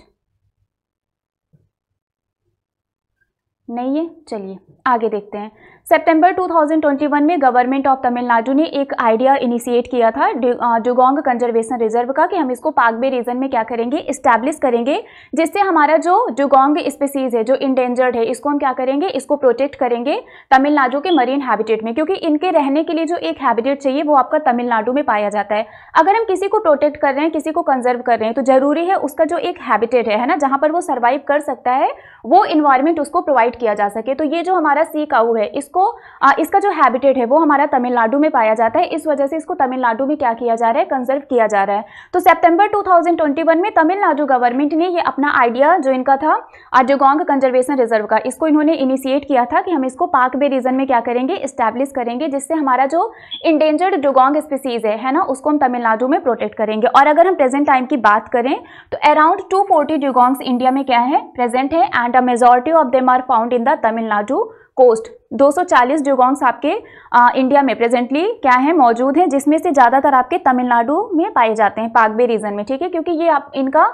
नहीं है? चलिए, आगे देखते हैं। सितंबर 2021 में गवर्नमेंट ऑफ़ तमिलनाडु ने एक आइडिया इनिशिएट किया था डुगोंग कंजर्वेशन रिज़र्व का कि हम इसको पाकबे रीजन में क्या करेंगे इस्टेब्लिश करेंगे, जिससे हमारा जो डुगोंग स्पीसीज है, जो इंडेंजर्ड है, इसको हम क्या करेंगे, इसको प्रोटेक्ट करेंगे तमिलनाडु के मरीन हैबिटेट में, क्योंकि इनके रहने के लिए जो एक हैबिटेट चाहिए, वो आपका तमिलनाडु में पाया जाता है। अगर हम किसी को प्रोटेक्ट कर रहे हैं, किसी को कंजर्व कर रहे हैं तो ज़रूरी है उसका जो एक हैबिटेट है ना, जहाँ पर वो सर्वाइव कर सकता है, वो इन्वायरमेंट उसको प्रोवाइड किया जा सके। तो ये जो हमारा सी काऊ है, इसको इसको इसका जो हैबिटेट है, वो हमारा तमिलनाडु में पाया जाता है। इस वजह से इसको तमिलनाडु में क्या किया जा रहा है? कंजर्व किया जा रहा है। तो सितंबर 2021 में तमिलनाडु गवर्नमेंट ने ये अपना आइडिया जो इनका था आजोगोंग कंजर्वेशन रिज़र्व का, इसको इन्होंने इनिशिएट किया था कि हम इसको पाक बे रीजन में क्या करेंगे? इस्टेब्लिश करेंगे, जिससे हमारा जो इंडेंजर्ड डुगोंग स्पीसीज है है ना, उसको हम तमिलनाडु में प्रोटेक्ट करेंगे। और अगर हम प्रेजेंट टाइम की बात करें तो around two forty dugongs India में क्या है? प्रेजेंट है and a majority of them are found in the Tamil Nadu coast 240 dugongs आपके आ, इंडिया में प्रेजेंटली क्या है मौजूद हैं जिसमें से ज़्यादातर आपके तमिलनाडु में पाए जाते हैं पाकबे रीजन में ठीक है? क्योंकि ये आप इनका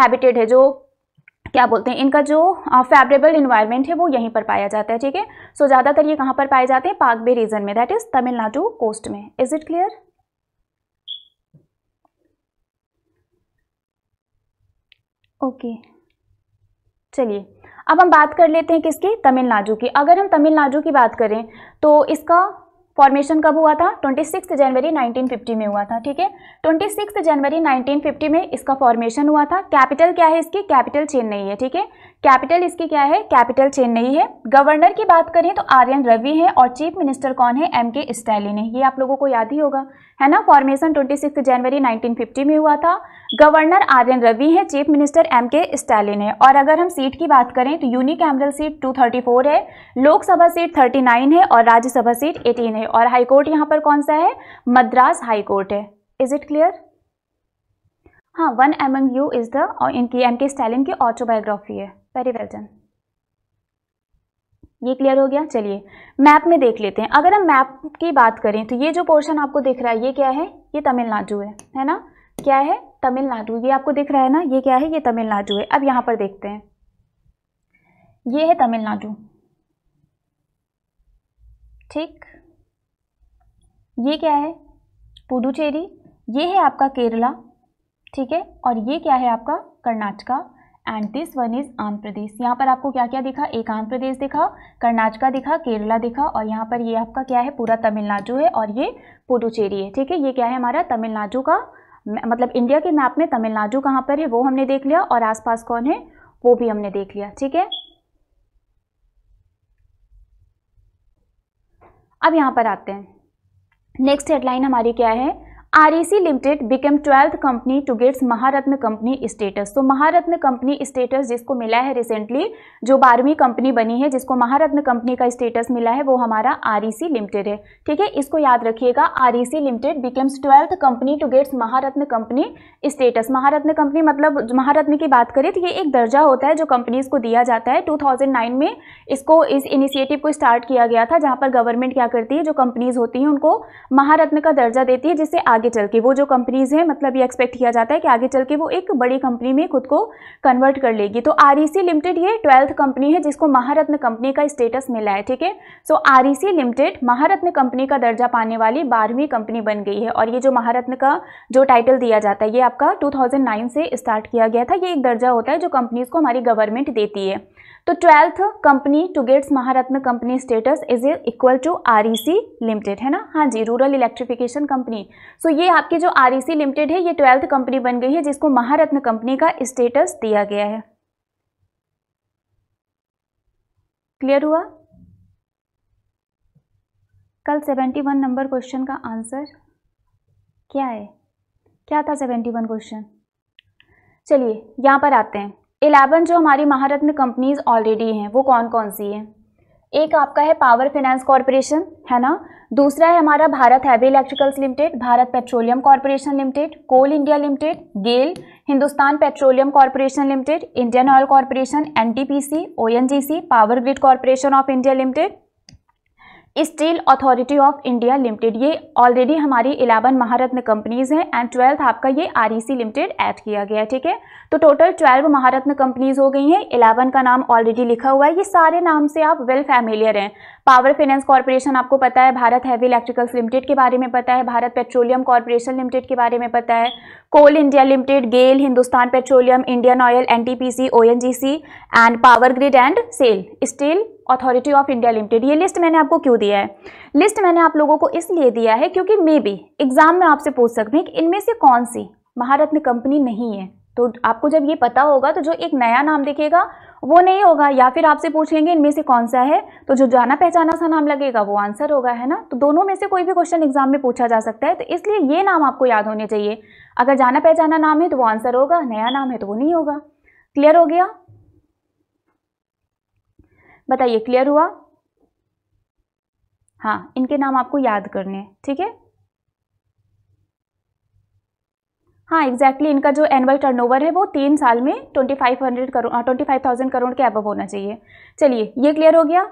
हैबिटेट है जो क्या बोलते हैं इनका जो फेवरेबल इन्वायरमेंट है वो यहीं पर पाया जाता है ठीक है? सो ज़्यादातर ये कहाँ पर पाए जाते हैं पाकबे रीजन में दैट इज़ तमिलनाडु कोस्ट में। इज़ इट क्लियर ओके चलिए। अब हम बात कर लेते हैं किसकी? तमिलनाडु की। अगर हम तमिलनाडु की बात करें तो इसका फॉर्मेशन कब हुआ था? 26 जनवरी 1950 में हुआ था, ठीक है? 26 जनवरी 1950 में इसका फॉर्मेशन हुआ था। कैपिटल क्या है इसकी? कैपिटल चेन्नई है, ठीक है? कैपिटल इसकी क्या है? कैपिटल चेन्नई है। गवर्नर की बात करें तो आर्यन रवि है और चीफ मिनिस्टर कौन है? एम के स्टैलिन है ये आप लोगों को याद ही होगा। है ना? फॉर्मेशन 26 जनवरी 1950 में हुआ था। गवर्नर आर्यन रवि है, chief minister M K Stalin है और अगर हम सीट की बात करें तो यूनिक एमरल सीट 234 है, लोकसभा सीट 39 है और राज्यसभा सीट 18 है। और हाईकोर्ट यहाँ पर कौन सा है? मद्रास हाईकोर्ट है। इज़ इट क्लियर हाँ one among you is the इनकी एम के स्टैलिन की ऑटोबायोग्राफी है। वेरी वेल डन ये क्लियर हो गया? चलिए मैप में देख लेते हैं। अगर हम मैप की बात करें तो ये जो पोर्शन आपको दिख रहा है, ये क्या है? ये तमिलनाडु है है ना? क्या है? तमिलनाडु ये आपको दिख रहा है ना? ये क्या है? ये तमिलनाडु है। अब यहाँ पर देखते हैं। ये है तमिलनाडु ठीक? ये क्या है? पुडुचेरी ये है आपका केरला ठीक है? और ये क्या है आपका? Karnataka and this one is Andhra Pradesh यहाँ पर आपको क्या क्या दिखा? एक आंध्र प्रदेश दिखा कर्नाटका दिखा केरला दिखा और यहाँ पर ये आपका क्या है? पूरा तमिलनाडु है और ये पुडुचेरी है। ठीक है? ये क्या है हमारा तमिलनाडु का मतलब इंडिया के मैप में तमिलनाडु कहाँ पर है वो हमने देख लिया और आसपास कौन है? वो भी हमने देख लिया। ठीक है? अब यहाँ पर आते हैं। नेक्स्ट हेडलाइन हमारी क्या है? REC limited become twelfth company to gets Maharatna company status तो महारत्न कंपनी स्टेटस जिसको मिला है रिसेंटली जो बारहवीं कंपनी बनी है, जिसको महारत्न कंपनी का स्टेटस मिला है, वो हमारा आरईसी लिमिटेड है। ठीक है? इसको याद रखिएगा REC limited becomes twelfth company to gets Maharatna company status Maharatna company मतलब महारत्न की बात करें तो ये एक दर्जा होता है जो कंपनीज़ को दिया जाता है। टू में इसको, इस इनिशिएटिव को स्टार्ट किया गया था, जहाँ पर गवर्नमेंट क्या करती है, जो कंपनीज़ होती हैं, उनको महारत्न का दर्जा देती है, जिससे आगे चल के वो जो कंपनीज़ हैं मतलब ये एक्सपेक्ट किया जाता है कि आगे चल के वो एक बड़ी कंपनी में खुद को कन्वर्ट कर लेगी। तो आरईसी लिमिटेड ये ट्वेल्थ कंपनी है जिसको महारत्न कंपनी का स्टेटस मिला है, ठीक है? So REC limited Maharatna company का दर्जा पाने वाली बारहवीं कंपनी बन गई है और ये जो महारत्न का जो टाइटल दिया जाता है, ये आपका 2009 से स्टार्ट किया गया था। ये एक दर्जा होता है जो कंपनीज़ को हमारी गवर्नमेंट देती है। तो twelfth company to gets Maharatna company status is equal to R limited है ना? हाँ जी रूरल इलेक्ट्रिफिकेशन कंपनी सो ये आपकी जो आर लिमिटेड है, ये ट्वेल्थ कंपनी बन गई है, जिसको महारत्न कंपनी का स्टेटस दिया गया है। क्लियर हुआ? कल 71 नंबर क्वेश्चन का आंसर क्या है? क्या था 71 क्वेश्चन चलिए, यहाँ पर आते हैं। इलेवन जो हमारी महारत्न कंपनीज़ ऑलरेडी हैं, वो कौन कौन सी हैं? एक आपका है पावर फाइनेंस कॉरपोरेशन है ना? दूसरा है हमारा Bharat heavy electricals limited Bharat petroleum corporation limited coal India limited GAIL Hindustan petroleum corporation limited Indian oil corporation NTPC ONGC power grid corporation of India limited steel authority of India limited, ये already हमारी eleven Maharatna companies हैं and twelfth आपका ये are limited add किया गया ठीक है? तो टोटल ट्वेल्व महारत्न कंपनीज़ हो गई हैं, इलेवन का नाम ऑलरेडी लिखा हुआ है, ये सारे नाम से आप वेल फैमिलियर हैं। पावर फाइनेंस कॉरपोरेशन आपको पता है, भारत हैवी इलेक्ट्रिकल्स लिमिटेड के बारे में पता है, भारत पेट्रोलियम कॉरपोरेशन लिमिटेड के बारे में पता है coal India limited GAIL Hindustan petroleum Indian oil NTPC ONGC and power grid and SAIL steel authority of India limited ये लिस्ट मैंने आपको क्यों दिया है? लिस्ट मैंने आप लोगों को इसलिए दिया है क्योंकि मे बी एग्ज़ाम में आपसे पूछ सकते हैं कि इनमें से कौन सी महारत्न कंपनी नहीं है। तो आपको जब ये पता होगा तो जो एक नया नाम दिखेगा, वो नहीं होगा। या फिर आपसे पूछ लेंगे, इनमें से कौन सा है? तो जो जाना पहचाना सा नाम लगेगा, वो आंसर होगा, है ना? तो दोनों में से कोई भी क्वेश्चन एग्ज़ाम में पूछा जा सकता है। तो इसलिए ये नाम आपको याद होने चाहिए। अगर जाना पहचाना नाम है तो वो आंसर होगा। नया नाम है तो वो नहीं होगा। क्लियर हो गया? बताइए क्लियर हुआ? हाँ इनके नाम आपको याद करने हैं ठीक है? हाँ एग्जैक्टली exactly, इनका जो एनुअल टर्नओवर है वो तीन साल में twenty five hundred crore twenty five thousand crore के अबव होना चाहिए। चलिए ये क्लियर हो गया?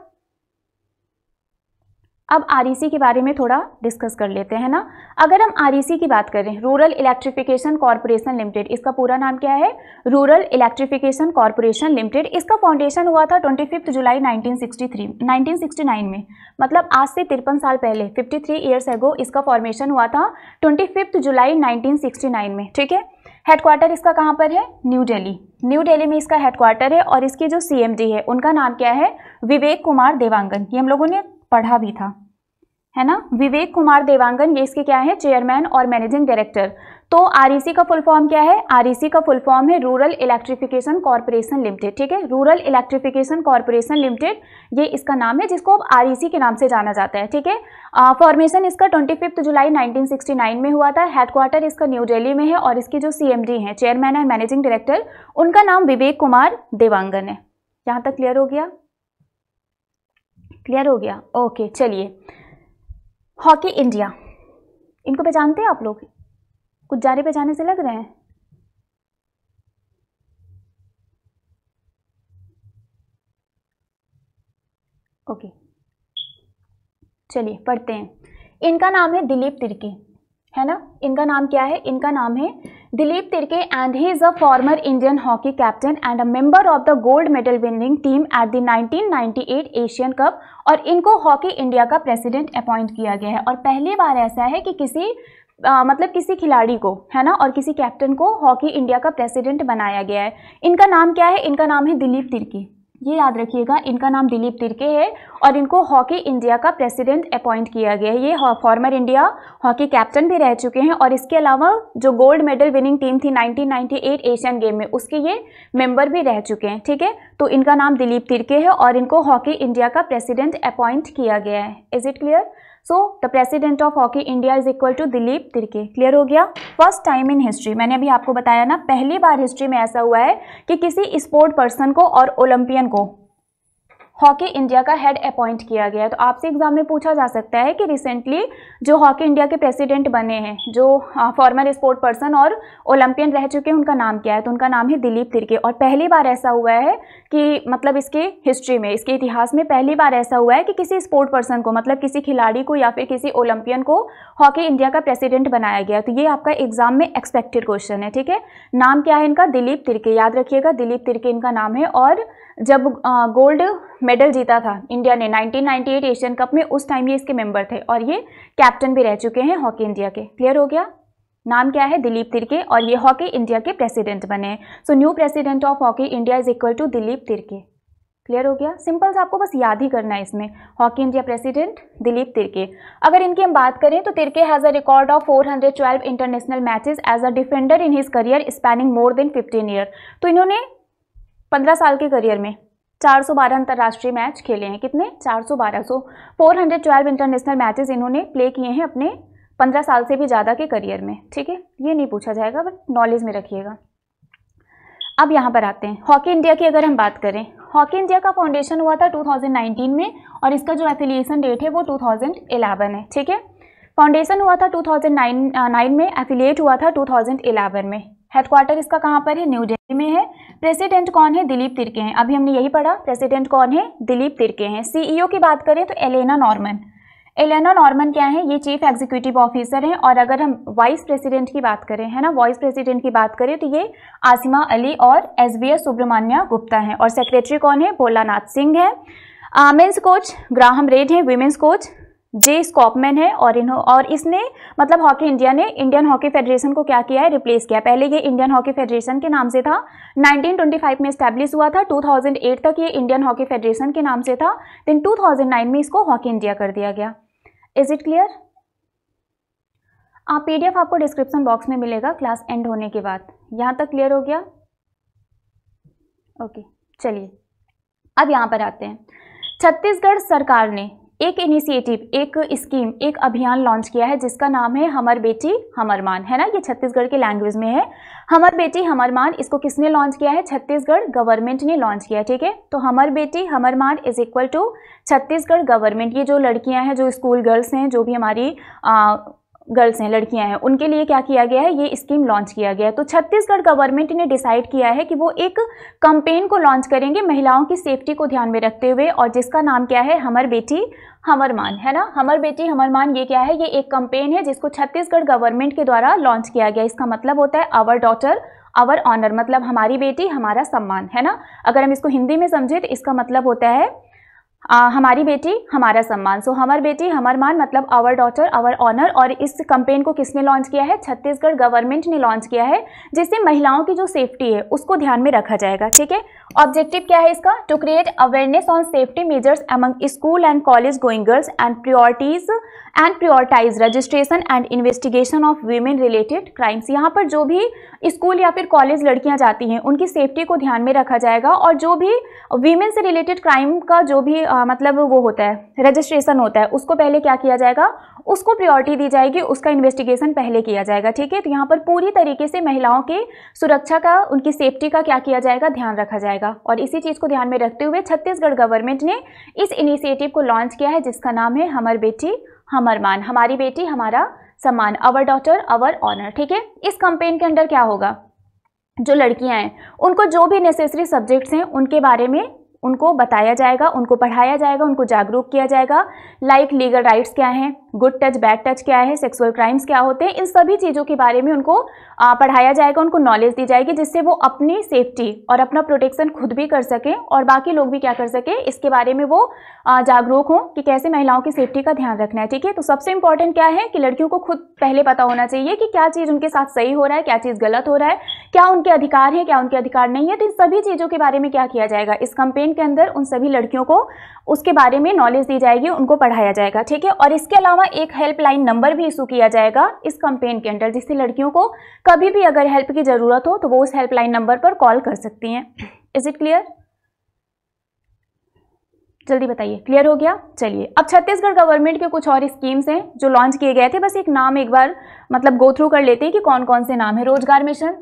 अब आरईसी के बारे में थोड़ा डिस्कस कर लेते हैं ना? अगर हम आरईसी की बात करें रूरल इलेक्ट्रिफिकेशन कॉरपोरेशन लिमिटेड इसका पूरा नाम क्या है? रूरल इलेक्ट्रिफिकेशन कॉरपोरेशन लिमिटेड इसका फाउंडेशन हुआ था ट्वेंटी फिफ्थ जुलाई 1963 1969 में। मतलब आज से तिरपन साल पहले 53 थ्री ईयर्स एगो इसका फॉर्मेशन हुआ था ट्वेंटी फिफ्थ जुलाई 1969 में, ठीक है? हेडक्वार्टर इसका कहाँ पर है? न्यू दिल्ली न्यू दिल्ली में इसका हेडक्वार्टर है और इसके जो सीएमडी है, उनका नाम क्या है? विवेक कुमार देवांगन। ये हम लोगों ने पढ़ा भी था। है ना? विवेक कुमार देवांगन ये इसके क्या है? चेयरमैन और मैनेजिंग डायरेक्टर तो आरईसी का फुल फॉर्म क्या है? आरईसी का फुल फॉर्म है रूरल इलेक्ट्रिफिकेशन कॉर्पोरेशन लिमिटेड ठीक है? रूरल इलेक्ट्रिफिकेशन कॉरपोरेशन लिमिटेड ये इसका नाम है, जिसको अब आरईसी के नाम से जाना जाता है, ठीक है? फॉर्मेशन इसका ट्वेंटी फिफ्थ जुलाई 1969 में हुआ था। हेडक्वार्टर इसका न्यू दिल्ली में है और इसकी जो सीएमडी है चेयरमैन है मैनेजिंग डायरेक्टर उनका नाम विवेक कुमार देवांगन है। यहाँ तक क्लियर हो गया? क्लियर हो गया? ओके चलिए। हॉकी इंडिया इनको पहचानते हैं आप लोग? कुछ जाने पहचाने से लग रहे हैं? ओके चलिए, पढ़ते हैं। इनका नाम है दिलीप तिर्की। है ना? इनका नाम क्या है? इनका नाम है Dilip Tirkey and he is a former Indian hockey captain and a member of the gold medal winning team at the 1998 Asian cup और इनको हॉकी इंडिया का प्रेसिडेंट अपॉइंट किया गया है। और पहली बार ऐसा है कि किसी आ, मतलब किसी खिलाड़ी को है ना और किसी कैप्टन को हॉकी इंडिया का प्रेसिडेंट बनाया गया है। इनका नाम क्या है? इनका नाम है दिलीप तिर्की। ये याद रखिएगा, इनका नाम दिलीप तिरके है और इनको हॉकी इंडिया का प्रेसिडेंट अपॉइंट किया गया है। ये फॉर्मर इंडिया हॉकी कैप्टन भी रह चुके हैं और इसके अलावा जो गोल्ड मेडल विनिंग टीम थी 1998 एशियन गेम में, उसके ये मेंबर भी रह चुके हैं, ठीक है? तो इनका नाम दिलीप तिरके है और इनको हॉकी इंडिया का प्रेसिडेंट अपॉइंट किया गया है। Is it clear so the president of hockey India is equal to Dilip Tirkey clear हो गया? फ़र्स्ट टाइम इन हिस्ट्री मैंने अभी आपको बताया ना, पहली बार हिस्ट्री में ऐसा हुआ है कि किसी स्पोर्ट पर्सन को और ओलंपियन को हॉकी इंडिया का हेड अपॉइंट किया गया है। तो आपसे एग्ज़ाम में पूछा जा सकता है कि रिसेंटली जो हॉकी इंडिया के प्रेसिडेंट बने हैं, जो फॉर्मर स्पोर्ट पर्सन और ओलंपियन रह चुके हैं, उनका नाम क्या है? तो उनका नाम है दिलीप तिरके। और पहली बार ऐसा हुआ है कि मतलब इसके हिस्ट्री में, इसके इतिहास में पहली बार ऐसा हुआ है कि किसी स्पोर्ट पर्सन को मतलब किसी खिलाड़ी को या फिर किसी ओलंपियन को हॉकी इंडिया का प्रेसिडेंट बनाया गया। तो ये आपका एग्ज़ाम में एक्सपेक्टेड क्वेश्चन है, ठीक है? नाम क्या है इनका? दिलीप तिरके। याद रखिएगा, दिलीप तिरके इनका नाम है और जब गोल्ड मेडल जीता था इंडिया ने 1998 एशियन कप में, उस टाइम ये इसके मेंबर थे और ये कैप्टन भी रह चुके हैं हॉकी इंडिया के। क्लियर हो गया? नाम क्या है? दिलीप तिरके और ये हॉकी इंडिया के प्रेसिडेंट बने हैं। So new president of hockey India is equal to Dilip Tirkey. Clear हो गया? सिंपल आपको बस याद ही करना है इसमें। Hockey India president Dilip Tirkey. अगर इनकी हम बात करें तो Tirkey has a record of 412 international matches as a defender in his career spanning more than 15 year तो इन्होंने 15 साल के करियर में 412 अंतर्राष्ट्रीय मैच खेले हैं। कितने? 412 सो 412 इंटरनेशनल मैचेस इन्होंने प्ले किए हैं अपने 15 साल से भी ज़्यादा के करियर में। ठीक है? ये नहीं पूछा जाएगा बट नॉलेज में रखिएगा। अब यहाँ पर आते हैं। हॉकी इंडिया की अगर हम बात करें हॉकी इंडिया का फाउंडेशन हुआ था 2019 में और इसका जो एफिलिएशन डेट है वो 2011 है। ठीक है? फाउंडेशन हुआ था 2009 में एफिलिएट हुआ था 2011 में। हेडक्वार्टर इसका कहाँ पर है? न्यू दिल्ली में है। प्रेसिडेंट कौन है? दिलीप तिरके हैं। अभी हमने यही पढ़ा। प्रेसिडेंट कौन है? दिलीप तिरके हैं। सीईओ की बात करें तो एलेना नॉर्मन एलेना नॉर्मन क्या है? ये चीफ एग्जीक्यूटिव ऑफिसर हैं और अगर हम वाइस प्रेसिडेंट की बात करें, है ना? वाइस प्रेसिडेंट की बात करें तो ये आसिमा अली और S B S Subramanya Gupta हैं। और सेक्रेटरी कौन है? भोलानाथ सिंह है। मेंस कोच ग्राहम रेड है। वीमेंस कोच जे स्कॉपमैन है और इन्हों, और इसने मतलब हॉकी इंडिया ने इंडियन हॉकी फेडरेशन को क्या किया है? रिप्लेस किया पहले ये इंडियन हॉकी फेडरेशन के नाम से था। 1925 में इस्टेब्लिश हुआ था। 2008 तक ये इंडियन हॉकी फेडरेशन के नाम से था। देन 2009 में इसको हॉकी इंडिया कर दिया गया। इज़ इट क्लियर आप पीडीएफ आपको डिस्क्रिप्शन बॉक्स में मिलेगा। क्लास एंड होने के बाद। यहाँ तक क्लियर हो गया? ओके चलिए। अब यहाँ पर आते हैं। छत्तीसगढ़ सरकार ने एक इनिशिएटिव एक स्कीम एक अभियान लॉन्च किया है, जिसका नाम है हमर बेटी, हमर मान। है ना? ये छत्तीसगढ़ के लैंग्वेज में है। हमर बेटी, हमर मान, इसको किसने लॉन्च किया है? छत्तीसगढ़ गवर्नमेंट ने लॉन्च किया ठीक है? तो हमर बेटी, हमर मान is equal to Chhattisgarh government ये जो लड़कियाँ हैं, जो स्कूल गर्ल्स हैं, जो भी हमारी गर्ल्स हैं, लड़कियाँ हैं, उनके लिए क्या किया गया है? ये स्कीम लॉन्च किया गया है। तो छत्तीसगढ़ गवर्नमेंट ने डिसाइड किया है कि वो एक कंपेन को लॉन्च करेंगे महिलाओं की सेफ्टी को ध्यान में रखते हुए और जिसका नाम क्या है? हमर बेटी, हमर मान, है ना? हमर बेटी, हमर मान, ये क्या है? ये एक कंपेन है जिसको छत्तीसगढ़ गवर्नमेंट के द्वारा लॉन्च किया गया इसका मतलब होता है आवर डॉटर आवर ऑनर मतलब हमारी बेटी, हमारा सम्मान, है ना? अगर हम इसको हिंदी में समझें तो इसका मतलब होता है आ, हमारी बेटी हमारा सम्मान। सो हमार बेटी हमार मान मतलब आवर डॉटर आवर ऑनर और इस कंपेन को किसने लॉन्च किया है? छत्तीसगढ़ गवर्नमेंट ने लॉन्च किया है जिससे महिलाओं की जो सेफ्टी है उसको ध्यान में रखा जाएगा ठीक है? ऑब्जेक्टिव क्या है इसका? To create awareness on safety measures among school and college going girls and priorities and prioritise registration and investigation of women related crimes यहाँ पर जो भी स्कूल या फिर कॉलेज लड़कियाँ जाती हैं उनकी सेफ्टी को ध्यान में रखा जाएगा और जो भी वीमेन से रिलेटेड क्राइम का जो भी आ, मतलब वो होता है रजिस्ट्रेशन होता है उसको पहले क्या किया जाएगा? उसको प्रियोरिटी दी जाएगी उसका इन्वेस्टिगेशन पहले किया जाएगा ठीक है? तो यहाँ पर पूरी तरीके से महिलाओं के सुरक्षा का उनकी सेफ्टी का क्या किया जाएगा? ध्यान रखा जाएगा। और इसी चीज़ को ध्यान में रखते हुए छत्तीसगढ़ गवर्नमेंट ने इस इनिशिएटिव को लॉन्च किया है जिसका नाम है हमर बेटी हमर मान, हमारी बेटी, हमारा सम्मान अवर डॉटर अवर ऑनर ठीक है? इस कंपेन के अंडर क्या होगा? जो लड़कियाँ हैं, उनको जो भी नेसेसरी सब्जेक्ट्स हैं, उनके बारे में उनको बताया जाएगा, उनको पढ़ाया जाएगा, उनको जागरूक किया जाएगा। लाइक लीगल राइट्स क्या हैं? गुड टच बैड टच क्या है? सेक्सुअल क्राइम्स क्या होते हैं? इन सभी चीज़ों के बारे में उनको पढ़ाया जाएगा, उनको नॉलेज दी जाएगी, जिससे वो अपनी सेफ्टी और अपना प्रोटेक्शन खुद भी कर सकें और बाकी लोग भी क्या कर सकें? इसके बारे में वो जागरूक हों कि कैसे महिलाओं की सेफ्टी का ध्यान रखना है, ठीक है? तो सबसे इंपॉर्टेंट क्या है कि लड़कियों को खुद पहले पता होना चाहिए कि क्या चीज़ उनके साथ सही हो रहा है, क्या चीज़ गलत हो रहा है, क्या उनके अधिकार है, क्या उनके अधिकार नहीं है तो इन सभी चीज़ों के बारे में क्या किया जाएगा? इस कंपेन के अंदर उन सभी लड़कियों को उसके बारे में नॉलेज दी जाएगी, उनको पढ़ाया जाएगा, ठीक है? और इसके अलावा एक हेल्पलाइन नंबर भी इशू किया जाएगा इस कंपेन के अंदर, जिससे लड़कियों को कभी भी अगर हेल्प की ज़रूरत हो तो वो उस हेल्पलाइन नंबर पर कॉल कर सकती हैं। इज़ इट क्लियर जल्दी बताइए। क्लियर हो गया? चलिए। अब छत्तीसगढ़ गवर्नमेंट के कुछ और स्कीम्स हैं जो लॉन्च किए गए थे। बस एक नाम एक बार मतलब गो थ्रू कर लेते हैं कि कौन कौन से नाम है। रोज़गार mission,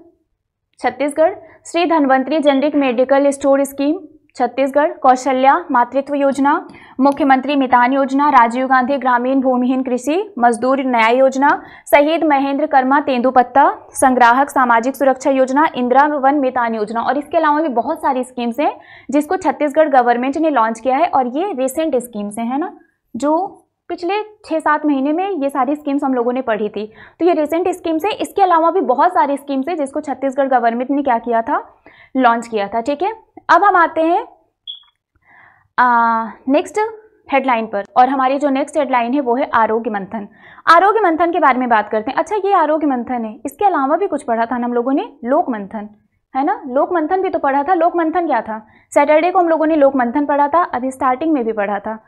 Chhattisgarh, Shri Dhanvantari generic medical store scheme Chhattisgarh Kaushalya Matritva Yojana, मुख्यमंत्री मितान योजना, राजीव गांधी ग्रामीण भूमिहीन कृषि, मजदूर न्याय योजना, शहीद महेंद्र कर्मा तेंदुपत्ता, संग्राहक सामाजिक सुरक्षा योजना, इंदिरा वन मितान योजना और इसके अलावा भी बहुत सारी स्कीम्स हैं जिसको छत्तीसगढ़ गवर्नमेंट ने लॉन्च किया है और ये रिसेंट स्कीम्स हैं, है ना? जो पिछले छः सात महीने में ये सारी स्कीम्स हम लोगों ने पढ़ी थी। तो ये रिसेंट स्कीम्स है, इसके अलावा भी बहुत सारी स्कीम्स है जिसको छत्तीसगढ़ गवर्नमेंट ने क्या किया था? लॉन्च किया था, ठीक है? अब हम आते हैं नेक्स्ट हेडलाइन पर। और हमारी जो नेक्स्ट हेडलाइन है वो है आरोग्य मंथन। आरोग्य मंथन के बारे में बात करते हैं। अच्छा ये आरोग्य मंथन है। इसके अलावा भी कुछ पढ़ा था हम लोगों ने? लोक मंथन, है ना? लोक मंथन भी तो पढ़ा था। लोक मंथन क्या था? सैटरडे को हम लोगों ने लोक मंथन पढ़ा था। अभी स्टार्टिंग में भी पढ़ा था।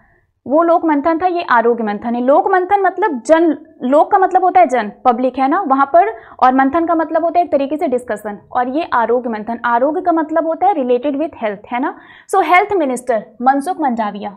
वो लोक मंथन था, ये आरोग्य मंथन है। लोक मंथन मतलब जन, लोक का मतलब होता है जन, पब्लिक है ना, वहाँ पर। और मंथन का मतलब होता है एक तरीके से डिस्कशन और ये आरोग्य मंथन, आरोग्य का मतलब होता है रिलेटेड विथ हेल्थ है ना? So health minister Mansukh Mandaviya.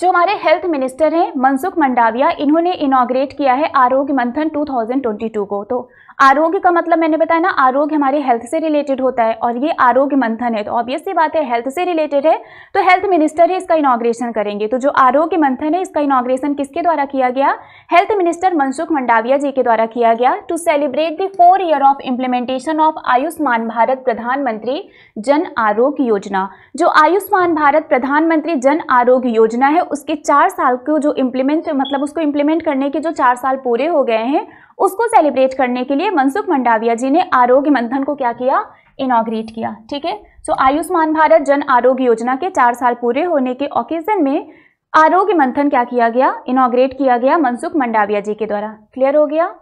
जो हमारे हेल्थ मिनिस्टर हैं, मनसुख मंडाविया, इन्होंने इनाग्रेट किया है आरोग्य मंथन 2022 को। तो आरोग्य का मतलब मैंने बताया ना, आरोग्य हमारे हेल्थ से रिलेटेड होता है और ये आरोग्य मंथन है। तो ऑब्वियस सी बात है हेल्थ से रिलेटेड है तो हेल्थ मिनिस्टर ही इसका इनाग्रेशन करेंगे। तो जो आरोग्य मंथन है, इसका इनाग्रेशन किसके द्वारा किया गया? हेल्थ मिनिस्टर मनसुख मंडाविया जी के द्वारा किया गया। To celebrate the four year of implementation of Ayushman Bharat Pradhan Mantri Jan Arogya योजना। जो आयुष्मान भारत प्रधानमंत्री जन आरोग्य योजना है, उसके चार साल को जो इम्प्लीमेंट मतलब उसको इम्प्लीमेंट करने के जो चार साल पूरे हो गए हैं उसको सेलिब्रेट करने के लिए मनसुख मंडाविया जी ने आरोग्य मंथन को क्या किया? इनाग्रेट किया, ठीक है? सो आयुष्मान भारत जन आरोग्य योजना के चार साल पूरे होने के ओकेजन में आरोग्य मंथन क्या किया गया? इनाग्रेट किया गया मनसुख मंडाविया जी के द्वारा। क्लियर हो गया?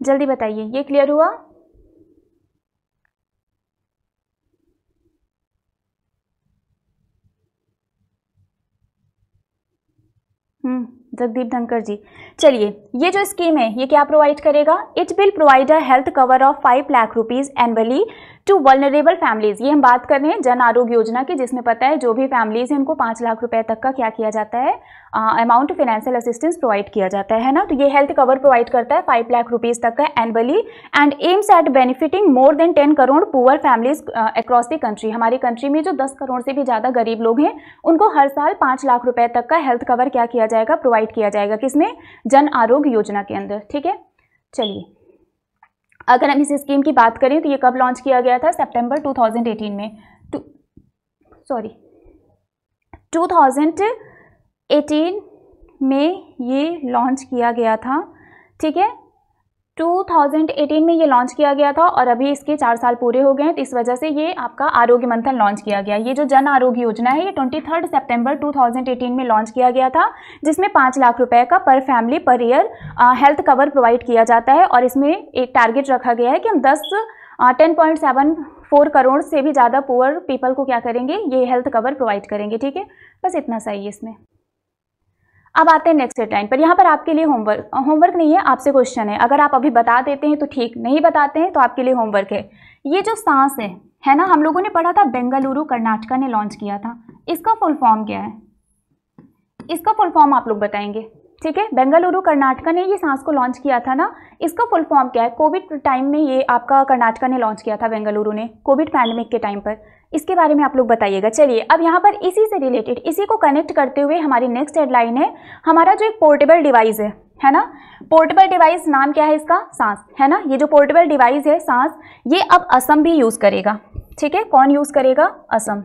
जल्दी बताइए, ये क्लियर हुआ? हम्म। जगदीप धनकर जी। चलिए, ये जो स्कीम है, ये क्या प्रोवाइड करेगा? It will provide a health cover of five lakh rupees annually to vulnerable families ये हम बात कर रहे हैं जन आरोग्य योजना की, जिसमें पता है जो भी फैमिलीज़ हैं, उनको पाँच लाख रुपए तक का क्या किया जाता है? अमाउंट फाइनेंशियल असिस्टेंस प्रोवाइड किया जाता है ना? तो ये हेल्थ कवर प्रोवाइड करता है फाइव लाख रुपीज़ तक का annually and aims at benefiting more than ten crore poor families across the country हमारी कंट्री में जो दस करोड़ से भी ज़्यादा गरीब लोग हैं, उनको हर साल पाँच लाख रुपए तक का हेल्थ कवर क्या किया जाएगा? प्रोवाइड किया जाएगा किसमें? जन आरोग्य योजना के अंदर, ठीक है? चलिए, अगर हम इस स्कीम की बात करें तो ये कब लॉन्च किया गया था? सितंबर 2018 में। सॉरी 2018 में ये लॉन्च किया गया था, ठीक है? 2018 में ये लॉन्च किया गया था और अभी इसके चार साल पूरे हो गए हैं तो इस वजह से ये आपका आरोग्य मंथन लॉन्च किया गया। ये जो जन आरोग्य योजना है, ये ट्वेंटी थर्ड सेप्टेम्बर टू में लॉन्च किया गया था, जिसमें पाँच लाख रुपए का पर family per year health cover provide किया जाता है और इसमें एक टारगेट रखा गया है कि हम दस ten point seven four crore से भी ज़्यादा पुअर पीपल को क्या करेंगे? ये हेल्थ कवर प्रोवाइड करेंगे, ठीक है? बस इतना सही है इसमें। अब आते हैं नेक्स्ट हेडलाइन पर। यहाँ पर आपके लिए होमवर्क होमवर्क नहीं है, आपसे क्वेश्चन है। अगर आप अभी बता देते हैं तो ठीक, नहीं बताते हैं तो आपके लिए होमवर्क है। ये जो सांस है है ना? हम लोगों ने पढ़ा था बेंगलुरु, कर्नाटका ने लॉन्च किया था। इसका फुल फॉर्म क्या है? इसका फुल फॉर्म आप लोग बताएँगे। ठीक है? बेंगलुरु, कर्नाटका ने ये सांस को लॉन्च किया था ना? इसका फुल फॉर्म क्या है? कोविड टाइम में ये आपका कर्नाटका ने लॉन्च किया था बेंगलुरु ने कोविड पैंडमिक के टाइम पर। इसके बारे में आप लोग बताइएगा। चलिए, अब यहाँ पर इसी से रिलेटेड इसी को कनेक्ट करते हुए हमारी नेक्स्ट हेडलाइन है। हमारा जो एक पोर्टेबल डिवाइस है है ना? पोर्टेबल डिवाइस नाम क्या है इसका? सांस, है ना? ये जो पोर्टेबल डिवाइस है, सांस, ये अब असम भी यूज़ करेगा। ठीक है? कौन यूज़ करेगा? असम।